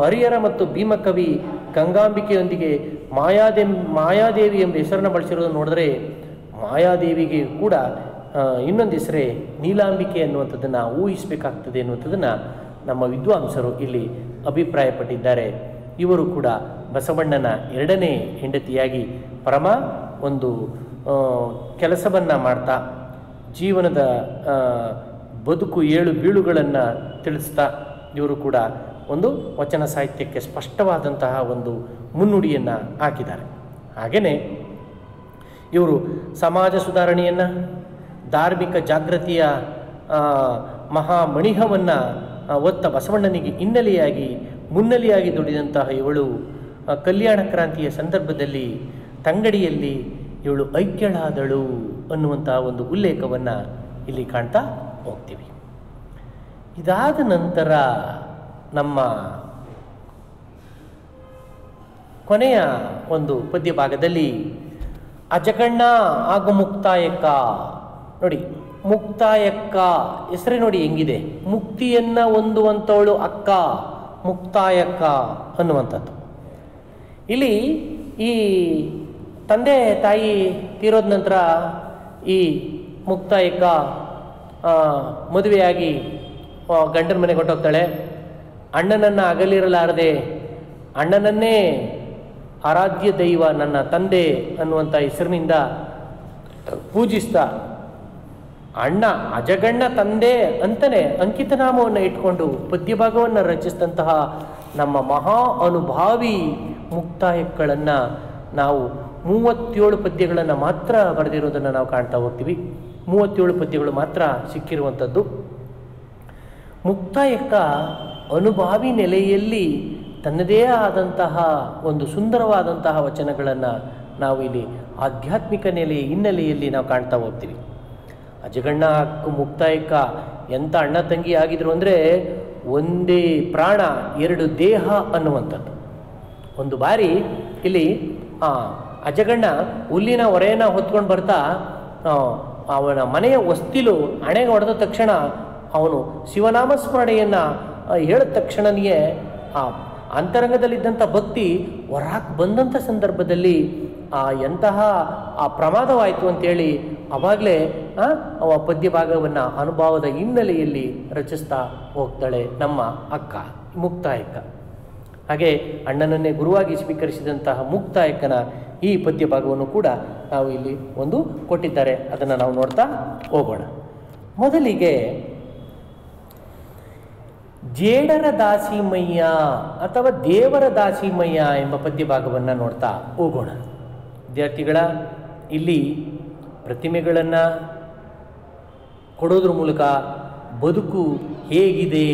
ಹರಿಹರ ಮತ್ತು ಭೀಮಕವಿ ಗಂಗಾಂಬಿಕೆಯೊಂದಿಗೆ ಮಾಯಾದೇ ಮಾಯಾದೇವಿ ಎಂಬ ಹೆಸರನ್ನು ಬಳಸಿರೋದನ್ನು ನೋಡಿದ್ರೆ ಮಾಯಾದೇವಿಗೆ ಕೂಡ ಇನ್ನೊಂದು ಹೆಸರೇ ನೀಲಾಂಬಿಕೆ ಅನ್ನುವಂಥದ್ದನ್ನು ಊಹಿಸಬೇಕಾಗ್ತದೆ ಅನ್ನುವಂಥದ್ದನ್ನು ನಮ್ಮ ವಿದ್ವಾಂಸರು ಇಲ್ಲಿ ಅಭಿಪ್ರಾಯಪಟ್ಟಿದ್ದಾರೆ. ಇವರು ಕೂಡ ಬಸವಣ್ಣನ ಎರಡನೇ ಹೆಂಡತಿಯಾಗಿ ಪರಮ ಒಂದು ಕೆಲಸವನ್ನು ಮಾಡ್ತಾ, ಜೀವನದ ಬದುಕು ಏಳು ಬೀಳುಗಳನ್ನು ತಿಳಿಸ್ತಾ, ಇವರು ಕೂಡ ಒಂದು ವಚನ ಸಾಹಿತ್ಯಕ್ಕೆ ಸ್ಪಷ್ಟವಾದಂತಹ ಒಂದು ಮುನ್ನುಡಿಯನ್ನು ಹಾಕಿದ್ದಾರೆ. ಹಾಗೆಯೇ ಇವರು ಸಮಾಜ ಸುಧಾರಣೆಯನ್ನು ಧಾರ್ಮಿಕ ಜಾಗೃತಿಯ ಮಹಾ ಮಹಾಮಣಿಹವನ್ನು ಒತ್ತ ಬಸವಣ್ಣನಿಗೆ ಹಿನ್ನೆಲೆಯಾಗಿ, ಮುನ್ನೆಲೆಯಾಗಿ ದುಡಿದಂತಹ ಇವಳು ಕಲ್ಯಾಣ ಕ್ರಾಂತಿಯ ಸಂದರ್ಭದಲ್ಲಿ ತಂಗಡಿಯಲ್ಲಿ ಇವಳು ಐಕ್ಯಳಾದಳು ಅನ್ನುವಂತಹ ಒಂದು ಉಲ್ಲೇಖವನ್ನು ಇಲ್ಲಿ ಕಾಣ್ತಾ ಹೋಗ್ತೀವಿ. ಇದಾದ ನಂತರ ನಮ್ಮ ಕೊನೆಯ ಒಂದು ಪದ್ಯ ಭಾಗದಲ್ಲಿ ಅಜಗಣ್ಣ ಆಗು ಮುಕ್ತಾಯಕ್ಕ ನೋಡಿ, ಮುಕ್ತಾಯಕ್ಕ, ಹೆಸರೇ ನೋಡಿ ಹೆಂಗಿದೆ. ಮುಕ್ತಿಯನ್ನ ಹೊಂದುವಂಥವಳು ಅಕ್ಕ, ಮುಕ್ತಾಯಕ್ಕ ಅನ್ನುವಂಥದ್ದು. ಇಲ್ಲಿ ಈ ತಂದೆ ತಾಯಿ ತೀರೋದ ನಂತರ ಈ ಮುಕ್ತಾಯಕ್ಕ ಮದುವೆಯಾಗಿ ಗಂಡನ ಮನೆಗೆ ಹೊಟ್ಟೋಗ್ತಾಳೆ ಅಣ್ಣನನ್ನು ಅಗಲಿರಲಾರದೆ, ಅಣ್ಣನನ್ನೇ ಆರಾಧ್ಯ ದೈವ ನನ್ನ ತಂದೆ ಅನ್ನುವಂಥ ಹೆಸರಿನಿಂದ ಪೂಜಿಸ್ತಾ ಅಣ್ಣ ಅಜಗಣ್ಣ ತಂದೆ ಅಂತಲೇ ಅಂಕಿತನಾಮವನ್ನು ಇಟ್ಕೊಂಡು ಪದ್ಯಭಾಗವನ್ನು ರಚಿಸಿದಂತಹ ನಮ್ಮ ಮಹಾ ಅನುಭಾವಿ ಮುಕ್ತಾಯಗಳನ್ನು ನಾವು ಮೂವತ್ತೇಳು ಪದ್ಯಗಳನ್ನು ಮಾತ್ರ ಬರೆದಿರೋದನ್ನು ನಾವು ಕಾಣ್ತಾ ಹೋಗ್ತೀವಿ. ಮೂವತ್ತೇಳು ಪದ್ಯಗಳು ಮಾತ್ರ ಸಿಕ್ಕಿರುವಂಥದ್ದು. ಮುಕ್ತಾಯಕ್ಕ ಅನುಭಾವಿ ನೆಲೆಯಲ್ಲಿ ತನ್ನದೇ ಆದಂತಹ ಒಂದು ಸುಂದರವಾದಂತಹ ವಚನಗಳನ್ನು ನಾವು ಇಲ್ಲಿ ಆಧ್ಯಾತ್ಮಿಕ ನೆಲೆಯ ಹಿನ್ನೆಲೆಯಲ್ಲಿ ನಾವು ಕಾಣ್ತಾ ಹೋಗ್ತೀವಿ. ಅಜಗಣ್ಣ ಮುಕ್ತಾಯಕ್ಕ ಎಂಥ ಅಣ್ಣ ತಂಗಿ ಆಗಿದ್ರು ಅಂದರೆ ಒಂದೇ ಪ್ರಾಣ, ಎರಡು ದೇಹ ಅನ್ನುವಂಥದ್ದು. ಒಂದು ಬಾರಿ ಇಲ್ಲಿ ಅಜಗಣ್ಣ ಹುಲ್ಲಿನ ಹೊರೆಯನ್ನು ಹೊತ್ಕೊಂಡು ಬರ್ತಾ ಅವನ ಮನೆಯ ವಸ್ತಿಲು ಹಣೆಗೆ ಹೊಡೆದ ತಕ್ಷಣ ಅವನು ಶಿವನಾಮ ಸ್ಮರಣೆಯನ್ನು ಹೇಳಿದ ತಕ್ಷಣನೇ ಆ ಅಂತರಂಗದಲ್ಲಿದ್ದಂಥ ಭಕ್ತಿ ಹೊರಕ್ಕೆ ಬಂದಂಥ ಸಂದರ್ಭದಲ್ಲಿ ಆ ಎಂತಹ ಆ ಪ್ರಮಾದವಾಯಿತು ಅಂತೇಳಿ ಅವಾಗಲೇ ಅವ ಪದ್ಯ ಭಾಗವನ್ನು ಅನುಭವದ ಹಿನ್ನೆಲೆಯಲ್ಲಿ ರಚಿಸ್ತಾ ಹೋಗ್ತಾಳೆ ನಮ್ಮ ಅಕ್ಕ ಮುಕ್ತಾಯಕ್ಕ ಹಾಗೆ ಅಣ್ಣನನ್ನೇ ಗುರುವಾಗಿ ಸ್ವೀಕರಿಸಿದಂತಹ ಮುಕ್ತಾಯಕ್ಕನ ಈ ಪದ್ಯ ಭಾಗವನ್ನು ಕೂಡ ನಾವು ಇಲ್ಲಿ ಒಂದು ಕೊಟ್ಟಿದ್ದಾರೆ. ಅದನ್ನು ನಾವು ನೋಡ್ತಾ ಹೋಗೋಣ. ಮೊದಲಿಗೆ, ಜೇಡರ ದಾಸಿಮಯ್ಯ ಅಥವಾ ದೇವರ ದಾಸಿಮಯ್ಯ ಎಂಬ ಪದ್ಯ ಭಾಗವನ್ನು ನೋಡ್ತಾ ಹೋಗೋಣ. ವಿದ್ಯಾರ್ಥಿಗಳ ಇಲ್ಲಿ ಪ್ರತಿಮೆಗಳನ್ನು ಕೊಡೋದ್ರ ಮೂಲಕ ಬದುಕು ಹೇಗಿದೆ,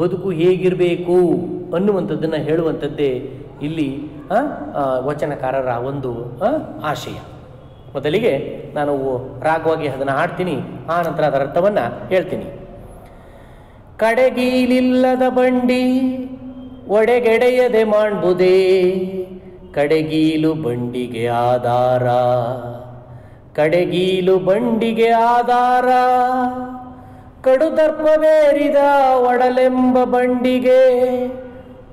ಬದುಕು ಹೇಗಿರಬೇಕು ಅನ್ನುವಂಥದ್ದನ್ನು ಹೇಳುವಂಥದ್ದೇ ಇಲ್ಲಿ ವಚನಕಾರರ ಒಂದು ಆಶಯ. ಮೊದಲಿಗೆ ನಾನು ರಾಗವಾಗಿ ಅದನ್ನು ಹಾಡ್ತೀನಿ, ಆ ನಂತರ ಅದರ ಅರ್ಥವನ್ನು ಹೇಳ್ತೀನಿ. ಕಡೆಗೀಲಿಲ್ಲದ ಬಂಡಿ, ಒಡೆಗೆಡೆಯದೆ ಮಾಡ್ಬುದೇ? ಕಡೆಗೀಲು ಬಂಡಿಗೆ ಆಧಾರ. ಕಡೆಗೀಲು ಬಂಡಿಗೆ ಆಧಾರ. ಕಡು ಕಡುದರ್ಪವೇರಿದ ಒಡಲೆಂಬ ಬಂಡಿಗೆ.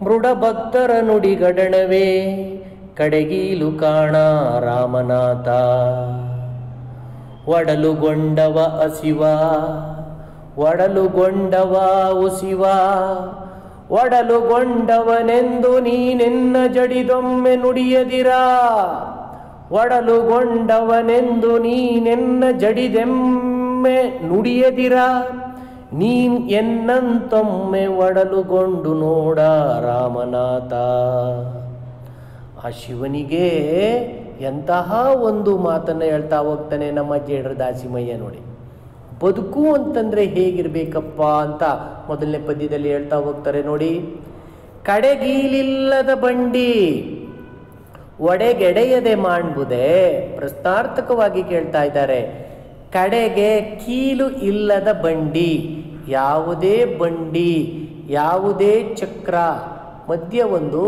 ಮೃಡ ಭಕ್ತರ ನುಡಿಗಡಣವೇ ಕಡೆಗೀಲು ಕಾಣ ರಾಮನಾಥ. ಒಡಲುಗೊಂಡವ ಅಸಿವ ಒಡಲುಗೊಂಡವ ಉಸಿವ. ಒಡಲುಗೊಂಡವನೆಂದು ನೀನೆನ್ನ ಜಡಿದೊಮ್ಮೆ ನುಡಿಯದಿರ? ಒಡಲುಗೊಂಡವನೆಂದು ನೀನೆನ್ನ ಜಡಿದೆಮ್ಮೆ ನುಡಿಯದಿರ? ನೀನ್ ಎನ್ನಂತೊಮ್ಮೆ ಒಡಲುಗೊಂಡು ನೋಡ ರಾಮನಾಥ. ಆ ಶಿವನಿಗೆ ಎಂತಹ ಒಂದು ಮಾತನ್ನು ಹೇಳ್ತಾ ಹೋಗ್ತಾನೆ ನಮ್ಮ ಜೇಡ್ರ ದಾಸಿಮಯ್ಯ ನೋಡಿ. ಬದುಕು ಅಂತಂದ್ರೆ ಹೇಗಿರಬೇಕಪ್ಪ ಅಂತ ಮೊದಲನೇ ಪದ್ಯದಲ್ಲಿ ಹೇಳ್ತಾ ಹೋಗ್ತಾರೆ ನೋಡಿ. ಕಡೆಗೀಲಿಲ್ಲದ ಬಂಡಿ, ಒಡೆಗೆಡೆಯದೆ ಮಾಡ್ಬುದೆ ಪ್ರಶ್ನಾರ್ಥಕವಾಗಿ ಕೇಳ್ತಾ ಇದ್ದಾರೆ. ಕಡೆಗೆ ಕೀಲು ಇಲ್ಲದ ಬಂಡಿ, ಯಾವುದೇ ಬಂಡಿ, ಯಾವುದೇ ಚಕ್ರ, ಮಧ್ಯ ಒಂದು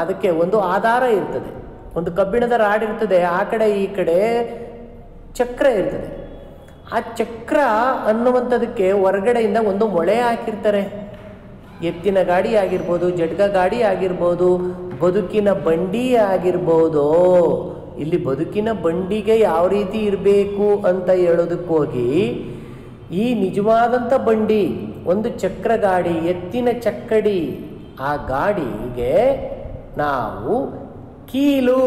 ಅದಕ್ಕೆ ಒಂದು ಆಧಾರ ಇರ್ತದೆ. ಒಂದು ಕಬ್ಬಿಣದ ರಾಡ್ ಇರ್ತದೆ, ಆ ಕಡೆ ಈ ಕಡೆ ಚಕ್ರ ಇರ್ತದೆ. ಆ ಚಕ್ರ ಅನ್ನುವಂಥದಕ್ಕೆ ಹೊರಗಡೆಯಿಂದ ಒಂದು ಮೊಳೆ ಹಾಕಿರ್ತಾರೆ. ಎತ್ತಿನ ಗಾಡಿ ಆಗಿರ್ಬೋದು, ಜಡ್ಗ ಗಾಡಿ ಆಗಿರ್ಬೋದು, ಬದುಕಿನ ಬಂಡಿ ಆಗಿರ್ಬೋದು. ಇಲ್ಲಿ ಬದುಕಿನ ಬಂಡಿಗೆ ಯಾವ ರೀತಿ ಇರಬೇಕು ಅಂತ ಹೇಳೋದಕ್ಕೋಗಿ ಈ ನಿಜವಾದಂಥ ಬಂಡಿ, ಒಂದು ಚಕ್ರ ಗಾಡಿ, ಎತ್ತಿನ ಚಕ್ಕಡಿ, ಆ ಗಾಡಿಗೆ ನಾವು ಕೀಲು.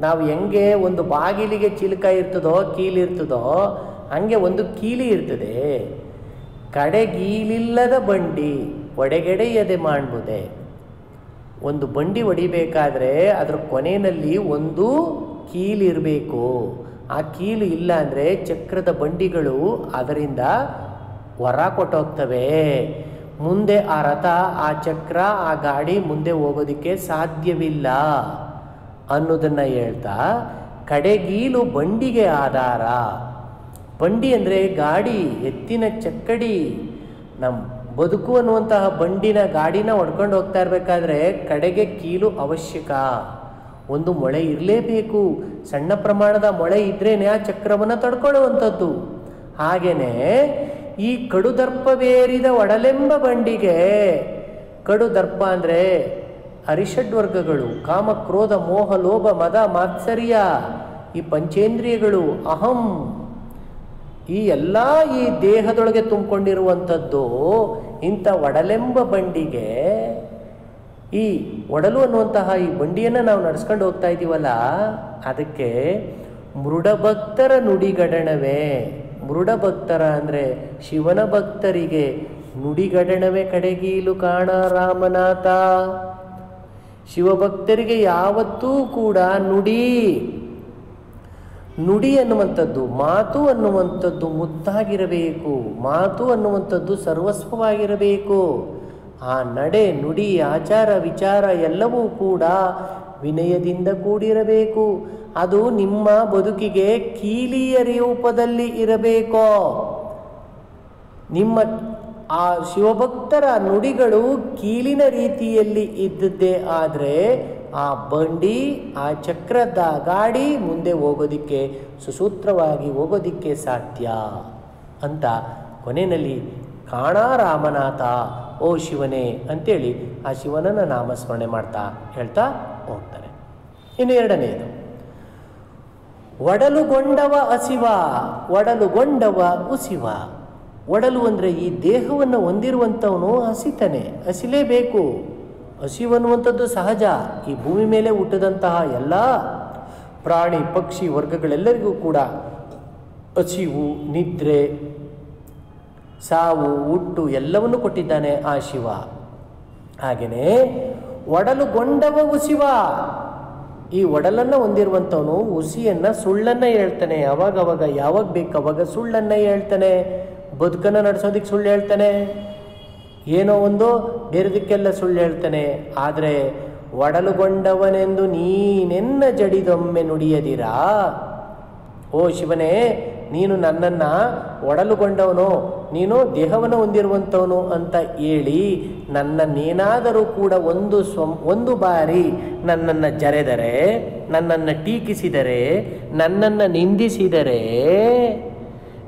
ನಾವು ಹೆಂಗೆ ಒಂದು ಬಾಗಿಲಿಗೆ ಚಿಲಕ ಇರ್ತದೋ ಕೀಲಿರ್ತದೋ ಹಂಗೆ ಒಂದು ಕೀಲಿ ಇರ್ತದೆ. ಕಡೆಗೀಲಿಲ್ಲದ ಬಂಡಿ ಒಡೆಗೆಡೆಯದೆ ಮಾಡ್ಬೋದೆ. ಒಂದು ಬಂಡಿ ಒಡಿಬೇಕಾದ್ರೆ ಅದರ ಕೊನೆಯಲ್ಲಿ ಒಂದು ಕೀಲಿರಬೇಕು ಆ ಕೀಲು ಇಲ್ಲ ಅಂದರೆ ಚಕ್ರದ ಬಂಡಿಗಳು ಅದರಿಂದ ಹೊರ ಕೊಟ್ಟೋಗ್ತವೆ. ಮುಂದೆ ಆ ರಥ, ಆ ಚಕ್ರ, ಆ ಗಾಡಿ ಮುಂದೆ ಹೋಗೋದಕ್ಕೆ ಸಾಧ್ಯವಿಲ್ಲ. ಅನ್ನೋದನ್ನು ಹೇಳ್ತಾ, ಕಡೆಗೀಲು ಬಂಡಿಗೆ ಆಧಾರ. ಬಂಡಿ ಅಂದರೆ ಗಾಡಿ, ಎತ್ತಿನ ಚಕ್ಕಡಿ. ನಮ್ಮ ಬದುಕು ಅನ್ನುವಂತಹ ಬಂಡಿನ ಗಾಡಿನ ಹೊಡ್ಕೊಂಡು ಹೋಗ್ತಾ ಇರಬೇಕಾದ್ರೆ ಕಡೆಗೆ ಕೀಲು ಅವಶ್ಯಕ. ಒಂದು ಮೊಳೆ ಇರಲೇಬೇಕು. ಸಣ್ಣ ಪ್ರಮಾಣದ ಮೊಳೆ ಇದ್ರೇನೆ ಆ ಚಕ್ರವನ್ನು ತಡ್ಕೊಳ್ಳುವಂಥದ್ದು. ಹಾಗೇನೆ ಈ ಕಡುದರ್ಪವೇರಿದ ಒಡಲೆಂಬ ಬಂಡಿಗೆ, ಕಡುದರ್ಪ ಅಂದರೆ ಅರಿಷಡ್ವರ್ಗಗಳು ಕಾಮ, ಕ್ರೋಧ, ಮೋಹ, ಲೋಭ, ಮದ, ಮಾತ್ಸರ್ಯ, ಈ ಪಂಚೇಂದ್ರಿಯಗಳು ಅಹಂ. ಈ ಎಲ್ಲ ಈ ದೇಹದೊಳಗೆ ತುಂಬಿಕೊಂಡಿರುವಂಥದ್ದು ಇಂಥ ಒಡಲೆಂಬ ಬಂಡಿಗೆ ಈ ಒಡಲು ಅನ್ನುವಂತಹ ಈ ಬಂಡಿಯನ್ನು ನಾವು ನಡ್ಸ್ಕೊಂಡು ಹೋಗ್ತಾ ಇದ್ದೀವಲ್ಲ ಅದಕ್ಕೆ ಮೃಡಭಕ್ತರ ನುಡಿಗಡಣವೇ. ಮೃಡಭಕ್ತರ ಅಂದರೆ ಶಿವನ ಭಕ್ತರಿಗೆ ನುಡಿಗಡಣವೇ ಕಡೆಗೀಲು ಕಾಣ ರಾಮನಾಥ. ಶಿವಭಕ್ತರಿಗೆ ಯಾವತ್ತೂ ಕೂಡ ನುಡಿ ನುಡಿ ಅನ್ನುವಂಥದ್ದು, ಮಾತು ಅನ್ನುವಂಥದ್ದು ಮುದ್ದಾಗಿರಬೇಕು, ಮಾತು ಅನ್ನುವಂಥದ್ದು ಸರ್ವಸ್ವವಾಗಿರಬೇಕು. ಆ ನಡೆ, ನುಡಿ, ಆಚಾರ, ವಿಚಾರ ಎಲ್ಲವೂ ಕೂಡ ವಿನಯದಿಂದ ಕೂಡಿರಬೇಕು. ಅದು ನಿಮ್ಮ ಬದುಕಿಗೆ ಕೀಲಿಯ ರೂಪದಲ್ಲಿ ಇರಬೇಕೋ? ನಿಮ್ಮ ಆ ಶಿವಭಕ್ತರ ನುಡಿಗಳು ಕೀಲಿನ ರೀತಿಯಲ್ಲಿ ಇದ್ದದ್ದೇ ಆದರೆ ಆ ಬಂಡಿ, ಆ ಚಕ್ರದ ಗಾಡಿ ಮುಂದೆ ಹೋಗೋದಿಕ್ಕೆ, ಸುಸೂತ್ರವಾಗಿ ಹೋಗೋದಿಕ್ಕೆ ಸಾಧ್ಯ ಅಂತ ಕೊನೆಯಲ್ಲಿ ಕಾಣ ರಾಮನಾಥ ಓ ಶಿವನೇ ಅಂತೇಳಿ ಆ ಶಿವನನ್ನು ನಾಮಸ್ಮರಣೆ ಮಾಡ್ತಾ ಹೇಳ್ತಾ ಹೋಗ್ತಾರೆ ಇನ್ನು ಎರಡನೆಯದು ಒಡಲುಗೊಂಡವ ಅಸಿವ ಒಡಲುಗೊಂಡವ ಉಸಿವ. ಒಡಲು ಅಂದರೆ ಈ ದೇಹವನ್ನು ಹೊಂದಿರುವಂಥವನು ಹಸಿತಾನೆ, ಹಸಿಲೇಬೇಕು. ಹಸಿವನ್ನುವಂಥದ್ದು ಸಹಜ. ಈ ಭೂಮಿ ಮೇಲೆ ಹುಟ್ಟಿದಂತಹ ಎಲ್ಲ ಪ್ರಾಣಿ, ಪಕ್ಷಿ ವರ್ಗಗಳೆಲ್ಲರಿಗೂ ಕೂಡ ಹಸಿವು, ನಿದ್ರೆ, ಸಾವು, ಹುಟ್ಟು ಎಲ್ಲವನ್ನು ಕೊಟ್ಟಿದ್ದಾನೆ ಆ ಶಿವ. ಹಾಗೆಯೇ ಒಡಲುಗೊಂಡವ ಉಸಿವ ಈ ಒಡಲನ್ನು ಹೊಂದಿರುವಂಥವನು ಉಸಿಯನ್ನು ಸುಳ್ಳನ್ನು ಹೇಳ್ತಾನೆ. ಅವಾಗವಾಗ ಯಾವಾಗ ಬೇಕು ಅವಾಗ ಸುಳ್ಳನ್ನು ಹೇಳ್ತಾನೆ. ಬದುಕನ್ನು ನಡೆಸೋದಕ್ಕೆ ಸುಳ್ಳು ಹೇಳ್ತಾನೆ. ಏನೋ ಒಂದು ಬೇರೆದಕ್ಕೆಲ್ಲ ಸುಳ್ಳು ಹೇಳ್ತಾನೆ. ಆದರೆ ಒಡಲುಗೊಂಡವನೆಂದು ನೀನೆನ್ನ ಜಡಿದೊಮ್ಮೆ ನುಡಿಯದಿರಾ? ಓ ಶಿವನೇ, ನೀನು ನನ್ನನ್ನು ಒಡಲುಗೊಂಡವನು, ನೀನು ದೇಹವನ್ನು ಹೊಂದಿರುವಂಥವನು ಅಂತ ಹೇಳಿ ನನ್ನನ್ನೇನಾದರೂ ಕೂಡ ಒಂದು ಸ್ವ, ಒಂದು ಬಾರಿ ನನ್ನನ್ನು ಜರೆದರೆ, ನನ್ನನ್ನು ಟೀಕಿಸಿದರೆ, ನನ್ನನ್ನು ನಿಂದಿಸಿದರೆ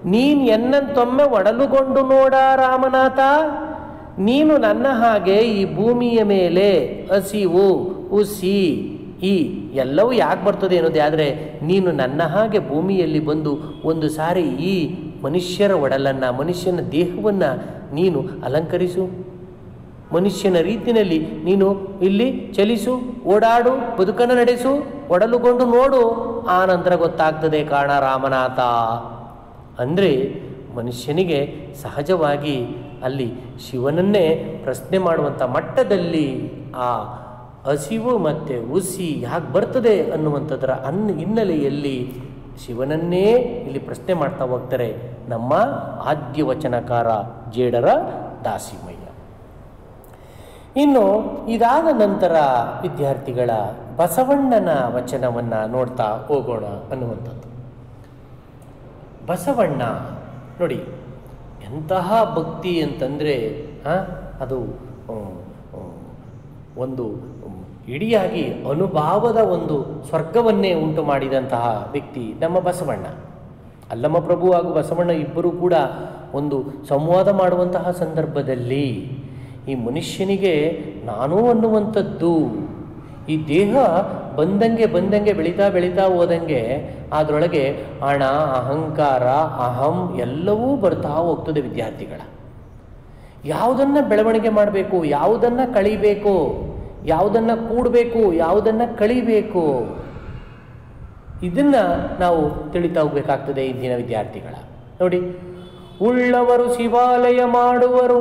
ನೀನು ಎನ್ನಂತೊಮ್ಮೆ ಒಡಲುಗೊಂಡು ನೋಡ ರಾಮನಾಥ. ನೀನು ನನ್ನ ಹಾಗೆ ಈ ಭೂಮಿಯ ಮೇಲೆ ಹಸಿವು ಉಸಿ ಈ ಎಲ್ಲವೂ ಯಾಕೆ ಬರ್ತದೆ ಅನ್ನೋದೇ. ಆದರೆ ನೀನು ನನ್ನ ಹಾಗೆ ಭೂಮಿಯಲ್ಲಿ ಬಂದು ಒಂದು ಸಾರಿ ಈ ಮನುಷ್ಯರ ಒಡಲನ್ನು, ಮನುಷ್ಯನ ದೇಹವನ್ನು ನೀನು ಅಲಂಕರಿಸು. ಮನುಷ್ಯನ ರೀತಿಯಲ್ಲಿ ನೀನು ಇಲ್ಲಿ ಚಲಿಸು, ಓಡಾಡು, ಬದುಕನ್ನು ನಡೆಸು, ಒಡಲುಗೊಂಡು ನೋಡು. ಆ ನಂತರ ಗೊತ್ತಾಗ್ತದೆ ಕಾರಣ ರಾಮನಾಥ. ಅಂದರೆ ಮನುಷ್ಯನಿಗೆ ಸಹಜವಾಗಿ ಅಲ್ಲಿ ಶಿವನನ್ನೇ ಪ್ರಶ್ನೆ ಮಾಡುವಂಥ ಮಟ್ಟದಲ್ಲಿ ಆ ಹಸಿವು ಮತ್ತು ಉಸಿ ಯಾಕೆ ಬರ್ತದೆ ಅನ್ನುವಂಥದ್ರ ಅನ್ ಹಿನ್ನೆಲೆಯಲ್ಲಿ ಶಿವನನ್ನೇ ಇಲ್ಲಿ ಪ್ರಶ್ನೆ ಮಾಡ್ತಾ ಹೋಗ್ತಾರೆ ನಮ್ಮ ಆದ್ಯ ವಚನಕಾರ ಜೇಡರ ದಾಸಿಮಯ್ಯ. ಇನ್ನು ಇದಾದ ನಂತರ ವಿದ್ಯಾರ್ಥಿಗಳ ಬಸವಣ್ಣನ ವಚನವನ್ನು ನೋಡ್ತಾ ಹೋಗೋಣ ಅನ್ನುವಂಥದ್ದು. ಬಸವಣ್ಣ. ನೋಡಿ, ಎಂತಹ ಭಕ್ತಿ ಅಂತಂದರೆ ಅದು ಒಂದು ಇಡಿಯಾಗಿ ಅನುಭಾವದ ಒಂದು ಸ್ವರ್ಗವನ್ನೇ ಉಂಟು ಮಾಡಿದಂತಹ ವ್ಯಕ್ತಿ ನಮ್ಮ ಬಸವಣ್ಣ. ಅಲ್ಲಮ್ಮ ಪ್ರಭು ಹಾಗೂ ಬಸವಣ್ಣ ಇಬ್ಬರೂ ಕೂಡ ಒಂದು ಸಂವಾದ ಮಾಡುವಂತಹ ಸಂದರ್ಭದಲ್ಲಿ ಈ ಮನುಷ್ಯನಿಗೆ ನಾನು ಅನ್ನುವಂಥದ್ದು, ಈ ದೇಹ ಬಂದಂಗೆ ಬಂದಂಗೆ ಬೆಳೀತಾ ಬೆಳೀತಾ ಹೋದಂಗೆ ಅದರೊಳಗೆ ಹಣ, ಅಹಂಕಾರ, ಅಹಂ ಎಲ್ಲವೂ ಬರ್ತಾ ಹೋಗ್ತದೆ ವಿದ್ಯಾರ್ಥಿಗಳ. ಯಾವುದನ್ನು ಬೆಳವಣಿಗೆ ಮಾಡಬೇಕು, ಯಾವುದನ್ನು ಕಳಿಬೇಕು, ಯಾವುದನ್ನು ಕೂಡಬೇಕು, ಯಾವುದನ್ನು ಕಳಿಬೇಕು, ಇದನ್ನ ನಾವು ತಿಳಿತಾ ಹೋಗ್ಬೇಕಾಗ್ತದೆ ಇಂದಿನ ವಿದ್ಯಾರ್ಥಿಗಳ. ನೋಡಿ, ಉಳ್ಳವರು ಶಿವಾಲಯ ಮಾಡುವರು,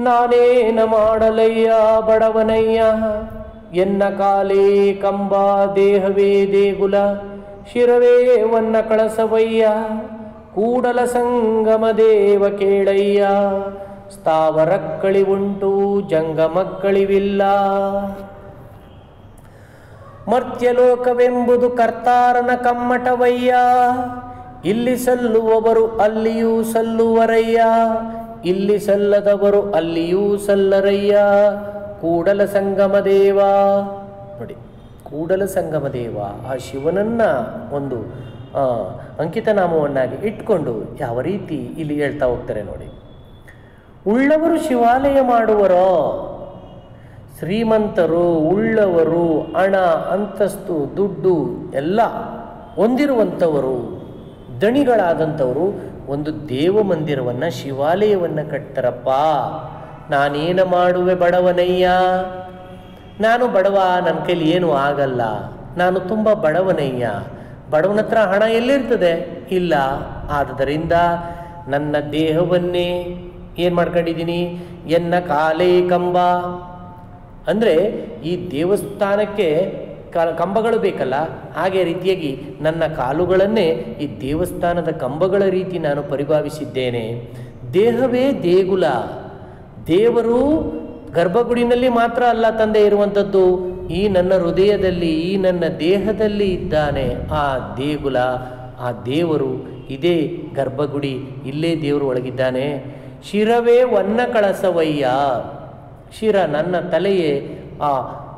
ನಾನೇನ ಮಾಡಲಯ್ಯ ಬಡವನಯ್ಯ? ಎನ್ನ ಕಾಲೇ ಕಂಬ ದೇಹವೇ ದೇಗುಲ, ಶಿರವೇ ವನ್ನ ಕಳಸವಯ್ಯ, ಕೂಡಲ ಸಂಗಮ ದೇವ ಕೇಳಯ್ಯ. ಸ್ಥಾವರಕ್ಕಳಿವುಂಟು ಜಂಗಮಕ್ಕಳಿವಿಲ್ಲ ಮರ್ತ್ಯಲೋಕವೆಂಬುದು ಕರ್ತಾರನ ಕಮ್ಮಟವಯ್ಯ, ಇಲ್ಲಿ ಸಲ್ಲುವವರು ಅಲ್ಲಿಯೂ ಸಲ್ಲುವರಯ್ಯ, ಇಲ್ಲಿ ಸಲ್ಲದವರು ಅಲ್ಲಿಯೂ ಸಲ್ಲರಯ್ಯ. ಕೂಡಲ ಸಂಗಮ ದೇವ. ನೋಡಿ, ಕೂಡಲ ಸಂಗಮ ದೇವ. ಆ ಶಿವನನ್ನ ಒಂದು ಅಂಕಿತನಾಮವನ್ನಾಗಿ ಇಟ್ಕೊಂಡು ಯಾವ ರೀತಿ ಇಲ್ಲಿ ಹೇಳ್ತಾ ಹೋಗ್ತಾರೆ ನೋಡಿ. ಉಳ್ಳವರು ಶಿವಾಲಯ ಮಾಡುವರೋ, ಶ್ರೀಮಂತರು, ಉಳ್ಳವರು, ಹಣ, ಅಂತಸ್ತು, ದುಡ್ಡು ಎಲ್ಲ ಹೊಂದಿರುವಂಥವರು, ದಣಿಗಳಾದಂಥವರು ಒಂದು ದೇವ ಮಂದಿರವನ್ನು ಶಿವಾಲಯವನ್ನು ಕಟ್ತಾರಪ್ಪ. ನಾನೇನ ಮಾಡುವೆ ಬಡವನಯ್ಯ? ನಾನು ಬಡವ, ನನ್ನ ಕೈಲಿ ಏನೂ ಆಗಲ್ಲ. ನಾನು ತುಂಬ ಬಡವನಯ್ಯ. ಬಡವನ ಹತ್ರ ಹಣ ಎಲ್ಲಿರ್ತದೆ? ಇಲ್ಲ. ಆದ್ದರಿಂದ ನನ್ನ ದೇಹವನ್ನೇ ಏನು ಮಾಡ್ಕೊಂಡಿದ್ದೀನಿ? ಎನ್ನ ಕಾಲೇ ಕಂಬ. ಅಂದರೆ ಈ ದೇವಸ್ಥಾನಕ್ಕೆ ಕಂಬಗಳು ಬೇಕಲ್ಲ? ಹಾಗೆ ರೀತಿಯಾಗಿ ನನ್ನ ಕಾಲುಗಳನ್ನೇ ಈ ದೇವಸ್ಥಾನದ ಕಂಬಗಳ ರೀತಿ ನಾನು ಪರಿಭಾವಿಸಿದ್ದೇನೆ. ದೇಹವೇ ದೇಗುಲ. ದೇವರು ಗರ್ಭಗುಡಿನಲ್ಲಿ ಮಾತ್ರ ಅಲ್ಲ ತಂದೆ ಇರುವಂಥದ್ದು, ಈ ನನ್ನ ಹೃದಯದಲ್ಲಿ, ಈ ನನ್ನ ದೇಹದಲ್ಲಿ ಇದ್ದಾನೆ. ಆ ದೇಗುಲ, ಆ ದೇವರು ಇದೇ ಗರ್ಭಗುಡಿ, ಇಲ್ಲೇ ದೇವರು ಒಳಗಿದ್ದಾನೆ. ಶಿರವೇ ವನ್ನ ಕಳಸವಯ್ಯ. ಶಿರ ನನ್ನ ತಲೆಯೇ ಆ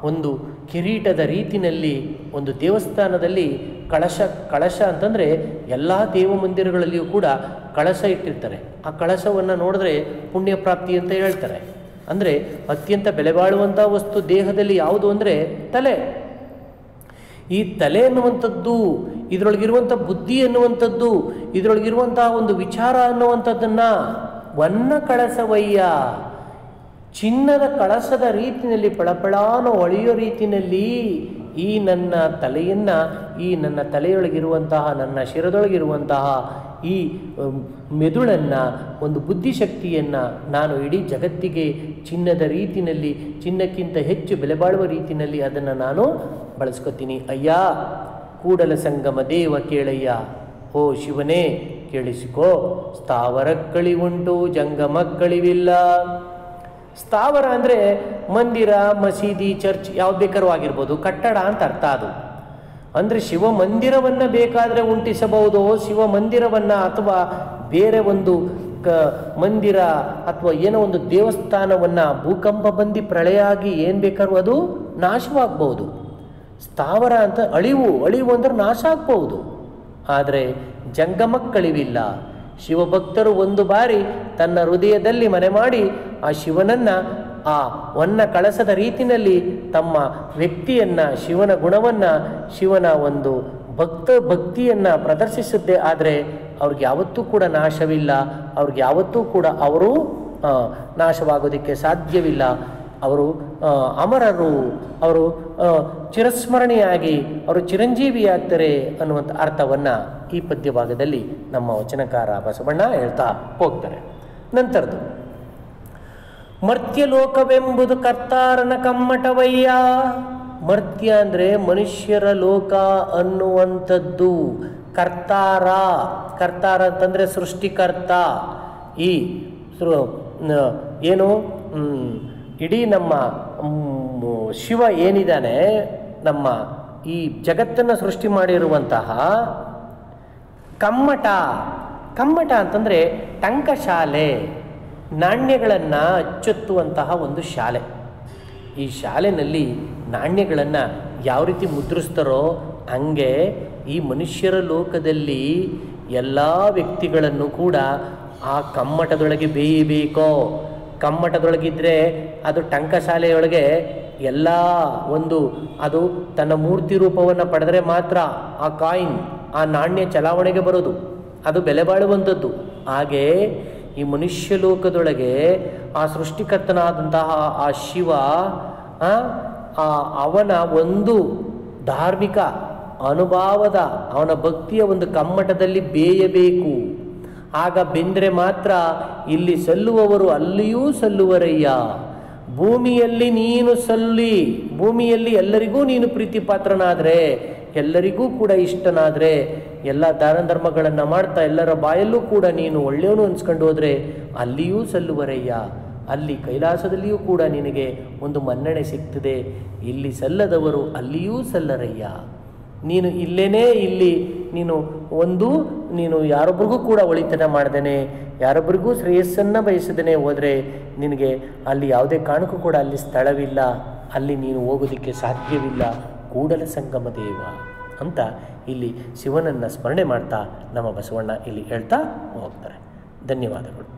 ಒಂದು ಕಿರೀಟದ ರೀತಿಯಲ್ಲಿ ಒಂದು ದೇವಸ್ಥಾನದಲ್ಲಿ ಕಳಶ ಕಳಶ ಅಂತಂದರೆ ಎಲ್ಲ ದೇವ ಮಂದಿರಗಳಲ್ಲಿಯೂ ಕೂಡ ಕಳಶ ಇಟ್ಟಿರ್ತಾರೆ. ಆ ಕಳಶವನ್ನು ನೋಡಿದ್ರೆ ಪುಣ್ಯ ಪ್ರಾಪ್ತಿ ಅಂತ ಹೇಳ್ತಾರೆ. ಅಂದರೆ ಅತ್ಯಂತ ಬೆಲೆ ಬಾಳುವಂಥ ವಸ್ತು ದೇಹದಲ್ಲಿ ಯಾವುದು ಅಂದರೆ ತಲೆ. ಈ ತಲೆ ಅನ್ನುವಂಥದ್ದು ಇದರೊಳಗಿರುವಂಥ ಬುದ್ಧಿ ಅನ್ನುವಂಥದ್ದು ಇದರೊಳಗಿರುವಂತಹ ಒಂದು ವಿಚಾರ ಅನ್ನುವಂಥದ್ದನ್ನು ವನ್ನ ಕಳಸವಯ್ಯ. ಚಿನ್ನದ ಕಳಸದ ರೀತಿಯಲ್ಲಿ ಪಳಪಳಾನು ಒಳೆಯೋ ರೀತಿಯಲ್ಲಿ ಈ ನನ್ನ ತಲೆಯನ್ನು, ಈ ನನ್ನ ತಲೆಯೊಳಗಿರುವಂತಹ, ನನ್ನ ಶಿರದೊಳಗಿರುವಂತಹ ಈ ಮೆದುಳನ್ನು, ಒಂದು ಬುದ್ಧಿಶಕ್ತಿಯನ್ನು ನಾನು ಇಡೀ ಜಗತ್ತಿಗೆ ಚಿನ್ನದ ರೀತಿಯಲ್ಲಿ, ಚಿನ್ನಕ್ಕಿಂತ ಹೆಚ್ಚು ಬೆಲೆ ಬಾಳುವ ರೀತಿಯಲ್ಲಿ ಅದನ್ನು ನಾನು ಬಳಸ್ಕೊತೀನಿ. ಅಯ್ಯ, ಕೂಡಲ ಸಂಗಮ ದೇವ ಕೇಳಯ್ಯ. ಓ ಶಿವನೇ, ಕೇಳಿಸಿಕೋ ಸ್ಥಾವರಕ್ಕಳಿವುಂಟು ಜಂಗಮಕ್ಕಳಿವಿಲ್ಲ. ಸ್ಥಾವರ ಅಂದರೆ ಮಂದಿರ, ಮಸೀದಿ, ಚರ್ಚ್ ಯಾವ್ದು ಬೇಕಾದ್ರೂ ಆಗಿರ್ಬೋದು. ಕಟ್ಟಡ ಅಂತ ಅರ್ಥ ಅದು. ಅಂದರೆ ಶಿವ ಮಂದಿರವನ್ನು ಬೇಕಾದರೆ ಉಂಟಿಸಬಹುದು, ಶಿವ ಮಂದಿರವನ್ನು ಅಥವಾ ಬೇರೆ ಒಂದು ಕ ಮಂದಿರ ಅಥವಾ ಏನೋ ಒಂದು ದೇವಸ್ಥಾನವನ್ನು ಭೂಕಂಪ ಬಂದು ಪ್ರಳಯ ಆಗಿ ಏನು ಬೇಕಾದ್ರೂ ಅದು ನಾಶವಾಗಬಹುದು. ಸ್ಥಾವರ ಅಂತ ಅಳಿವು ಅಳಿವು ಅಂದ್ರೆ ನಾಶ ಆಗ್ಬಹುದು. ಆದರೆ ಜಂಗಮಕ್ಕಳಿವಿಲ್ಲ. ಶಿವಭಕ್ತರು ಒಂದು ಬಾರಿ ತನ್ನ ಹೃದಯದಲ್ಲಿ ಮನೆ ಮಾಡಿ ಆ ಶಿವನನ್ನು ಆ ವನ್ನ ಕಳಸದ ರೀತಿಯಲ್ಲಿ ತಮ್ಮ ವ್ಯಕ್ತಿಯನ್ನು, ಶಿವನ ಗುಣವನ್ನು, ಶಿವನ ಒಂದು ಭಕ್ತ ಭಕ್ತಿಯನ್ನು ಪ್ರದರ್ಶಿಸುತ್ತೆ. ಆದರೆ ಅವ್ರಿಗೆ ಯಾವತ್ತೂ ಕೂಡ ನಾಶವಿಲ್ಲ. ಅವ್ರಿಗೆ ಯಾವತ್ತೂ ಕೂಡ ಅವರು ನಾಶವಾಗೋದಿಕ್ಕೆ ಸಾಧ್ಯವಿಲ್ಲ. ಅವರು ಅಮರರು. ಅವರು ಚಿರಸ್ಮರಣೆಯಾಗಿ ಚಿರಸ್ಮರಣೀಯಾಗಿ ಅವರು ಚಿರಂಜೀವಿಯಾಗ್ತಾರೆ ಅನ್ನುವಂಥ ಅರ್ಥವನ್ನು ಈ ಪದ್ಯ ಭಾಗದಲ್ಲಿ ನಮ್ಮ ವಚನಕಾರ ಬಸವಣ್ಣ ಹೇಳ್ತಾ ಹೋಗ್ತಾರೆ. ನಂತರದ್ದು. ಮರ್ತ್ಯಲೋಕವೆಂಬುದು ಕರ್ತಾರನ ಕಮ್ಮಟವಯ್ಯ. ಮರ್ತ್ಯ ಅಂದರೆ ಮನುಷ್ಯರ ಲೋಕ ಅನ್ನುವಂಥದ್ದು. ಕರ್ತಾರ ಕರ್ತಾರ ಅಂತಂದರೆ ಸೃಷ್ಟಿಕರ್ತ. ಈ ಏನು ಇಡೀ ನಮ್ಮ ಶಿವ ಏನಿದ್ದಾನೆ, ನಮ್ಮ ಈ ಜಗತ್ತನ್ನು ಸೃಷ್ಟಿ ಮಾಡಿರುವಂತಹ ಕಮ್ಮಟ. ಕಮ್ಮಟ ಅಂತಂದರೆ ಟಂಕಶಾಲೆ. ನಾಣ್ಯಗಳನ್ನು ಅಚ್ಚೊತ್ತುವಂತಹ ಒಂದು ಶಾಲೆ. ಈ ಶಾಲೆಯಲ್ಲಿ ನಾಣ್ಯಗಳನ್ನು ಯಾವ ರೀತಿ ಮುದ್ರಿಸ್ತಾರೋ ಹಂಗೆ ಈ ಮನುಷ್ಯರ ಲೋಕದಲ್ಲಿ ಎಲ್ಲ ವ್ಯಕ್ತಿಗಳನ್ನು ಕೂಡ ಆ ಕಮ್ಮಟದೊಳಗೆ ಬೇಯಬೇಕೋ? ಕಮ್ಮಟದೊಳಗಿದ್ರೆ ಅದು ಟಂಕಶಾಲೆಯೊಳಗೆ ಎಲ್ಲ ಒಂದು ಅದು ತನ್ನ ಮೂರ್ತಿ ರೂಪವನ್ನು ಪಡೆದರೆ ಮಾತ್ರ ಆ ಕಾಯಿನ್, ಆ ನಾಣ್ಯ ಚಲಾವಣೆಗೆ ಬರೋದು. ಅದು ಬೆಲೆ ಬಾಳುವಂಥದ್ದು ಹಾಗೆ ಈ ಮನುಷ್ಯ ಲೋಕದೊಳಗೆ ಆ ಸೃಷ್ಟಿಕರ್ತನಾದಂತಹ ಆ ಶಿವ ಆ, ಅವನ ಒಂದು ಧಾರ್ಮಿಕ ಅನುಭಾವದ ಅವನ ಭಕ್ತಿಯ ಒಂದು ಕಮ್ಮಟದಲ್ಲಿ ಬೇಯಬೇಕು. ಆಗ ಬೆಂದರೆ ಮಾತ್ರ ಇಲ್ಲಿ ಸಲ್ಲುವವರು ಅಲ್ಲಿಯೂ ಸಲ್ಲುವರಯ್ಯ. ಭೂಮಿಯಲ್ಲಿ ನೀನು ಸಲ್ಲಿ ಭೂಮಿಯಲ್ಲಿ ಎಲ್ಲರಿಗೂ ನೀನು ಪ್ರೀತಿ ಪಾತ್ರನಾದರೆ ಎಲ್ಲರಿಗೂ ಕೂಡ ಇಷ್ಟನಾದರೆ ಎಲ್ಲ ದಾನ ಧರ್ಮಗಳನ್ನು ಮಾಡ್ತಾ ಎಲ್ಲರ ಬಾಯಲ್ಲೂ ಕೂಡ ನೀನು ಒಳ್ಳೆಯವನು ಅನ್ಸ್ಕೊಂಡು ಹೋದರೆ ಅಲ್ಲಿಯೂ ಸಲ್ಲುವರಯ್ಯ. ಅಲ್ಲಿ ಕೈಲಾಸದಲ್ಲಿಯೂ ಕೂಡ ನಿನಗೆ ಒಂದು ಮನ್ನಣೆ ಸಿಗ್ತದೆ. ಇಲ್ಲಿ ಸಲ್ಲದವರು ಅಲ್ಲಿಯೂ ಸಲ್ಲರಯ್ಯ. ನೀನು ಇಲ್ಲೇನೇ ಇಲ್ಲಿ ನೀನು ಒಂದು ನೀನು ಯಾರೊಬ್ರಿಗೂ ಕೂಡ ಒಳಿತನ ಮಾಡ್ದೇನೆ. ಯಾರೊಬ್ರಿಗೂ ಶ್ರೇಯಸ್ಸನ್ನು ಬಯಸದೇನೆ ಹೋದರೆ ನಿನಗೆ ಅಲ್ಲಿ ಯಾವುದೇ ಕಾರಣಕ್ಕೂ ಕೂಡ ಅಲ್ಲಿ ಸ್ಥಳವಿಲ್ಲ. ಅಲ್ಲಿ ನೀನು ಹೋಗೋದಕ್ಕೆ ಸಾಧ್ಯವಿಲ್ಲ. ಕೂಡಲ ಸಂಗಮ ದೇವ. ಅಂತ ಇಲ್ಲಿ ಶಿವನನ್ನು ಸ್ಮರಣೆ ಮಾಡ್ತಾ ನಮ್ಮ ಬಸವಣ್ಣ ಇಲ್ಲಿ ಹೇಳ್ತಾ ಹೋಗ್ತಾರೆ. ಧನ್ಯವಾದಗಳು.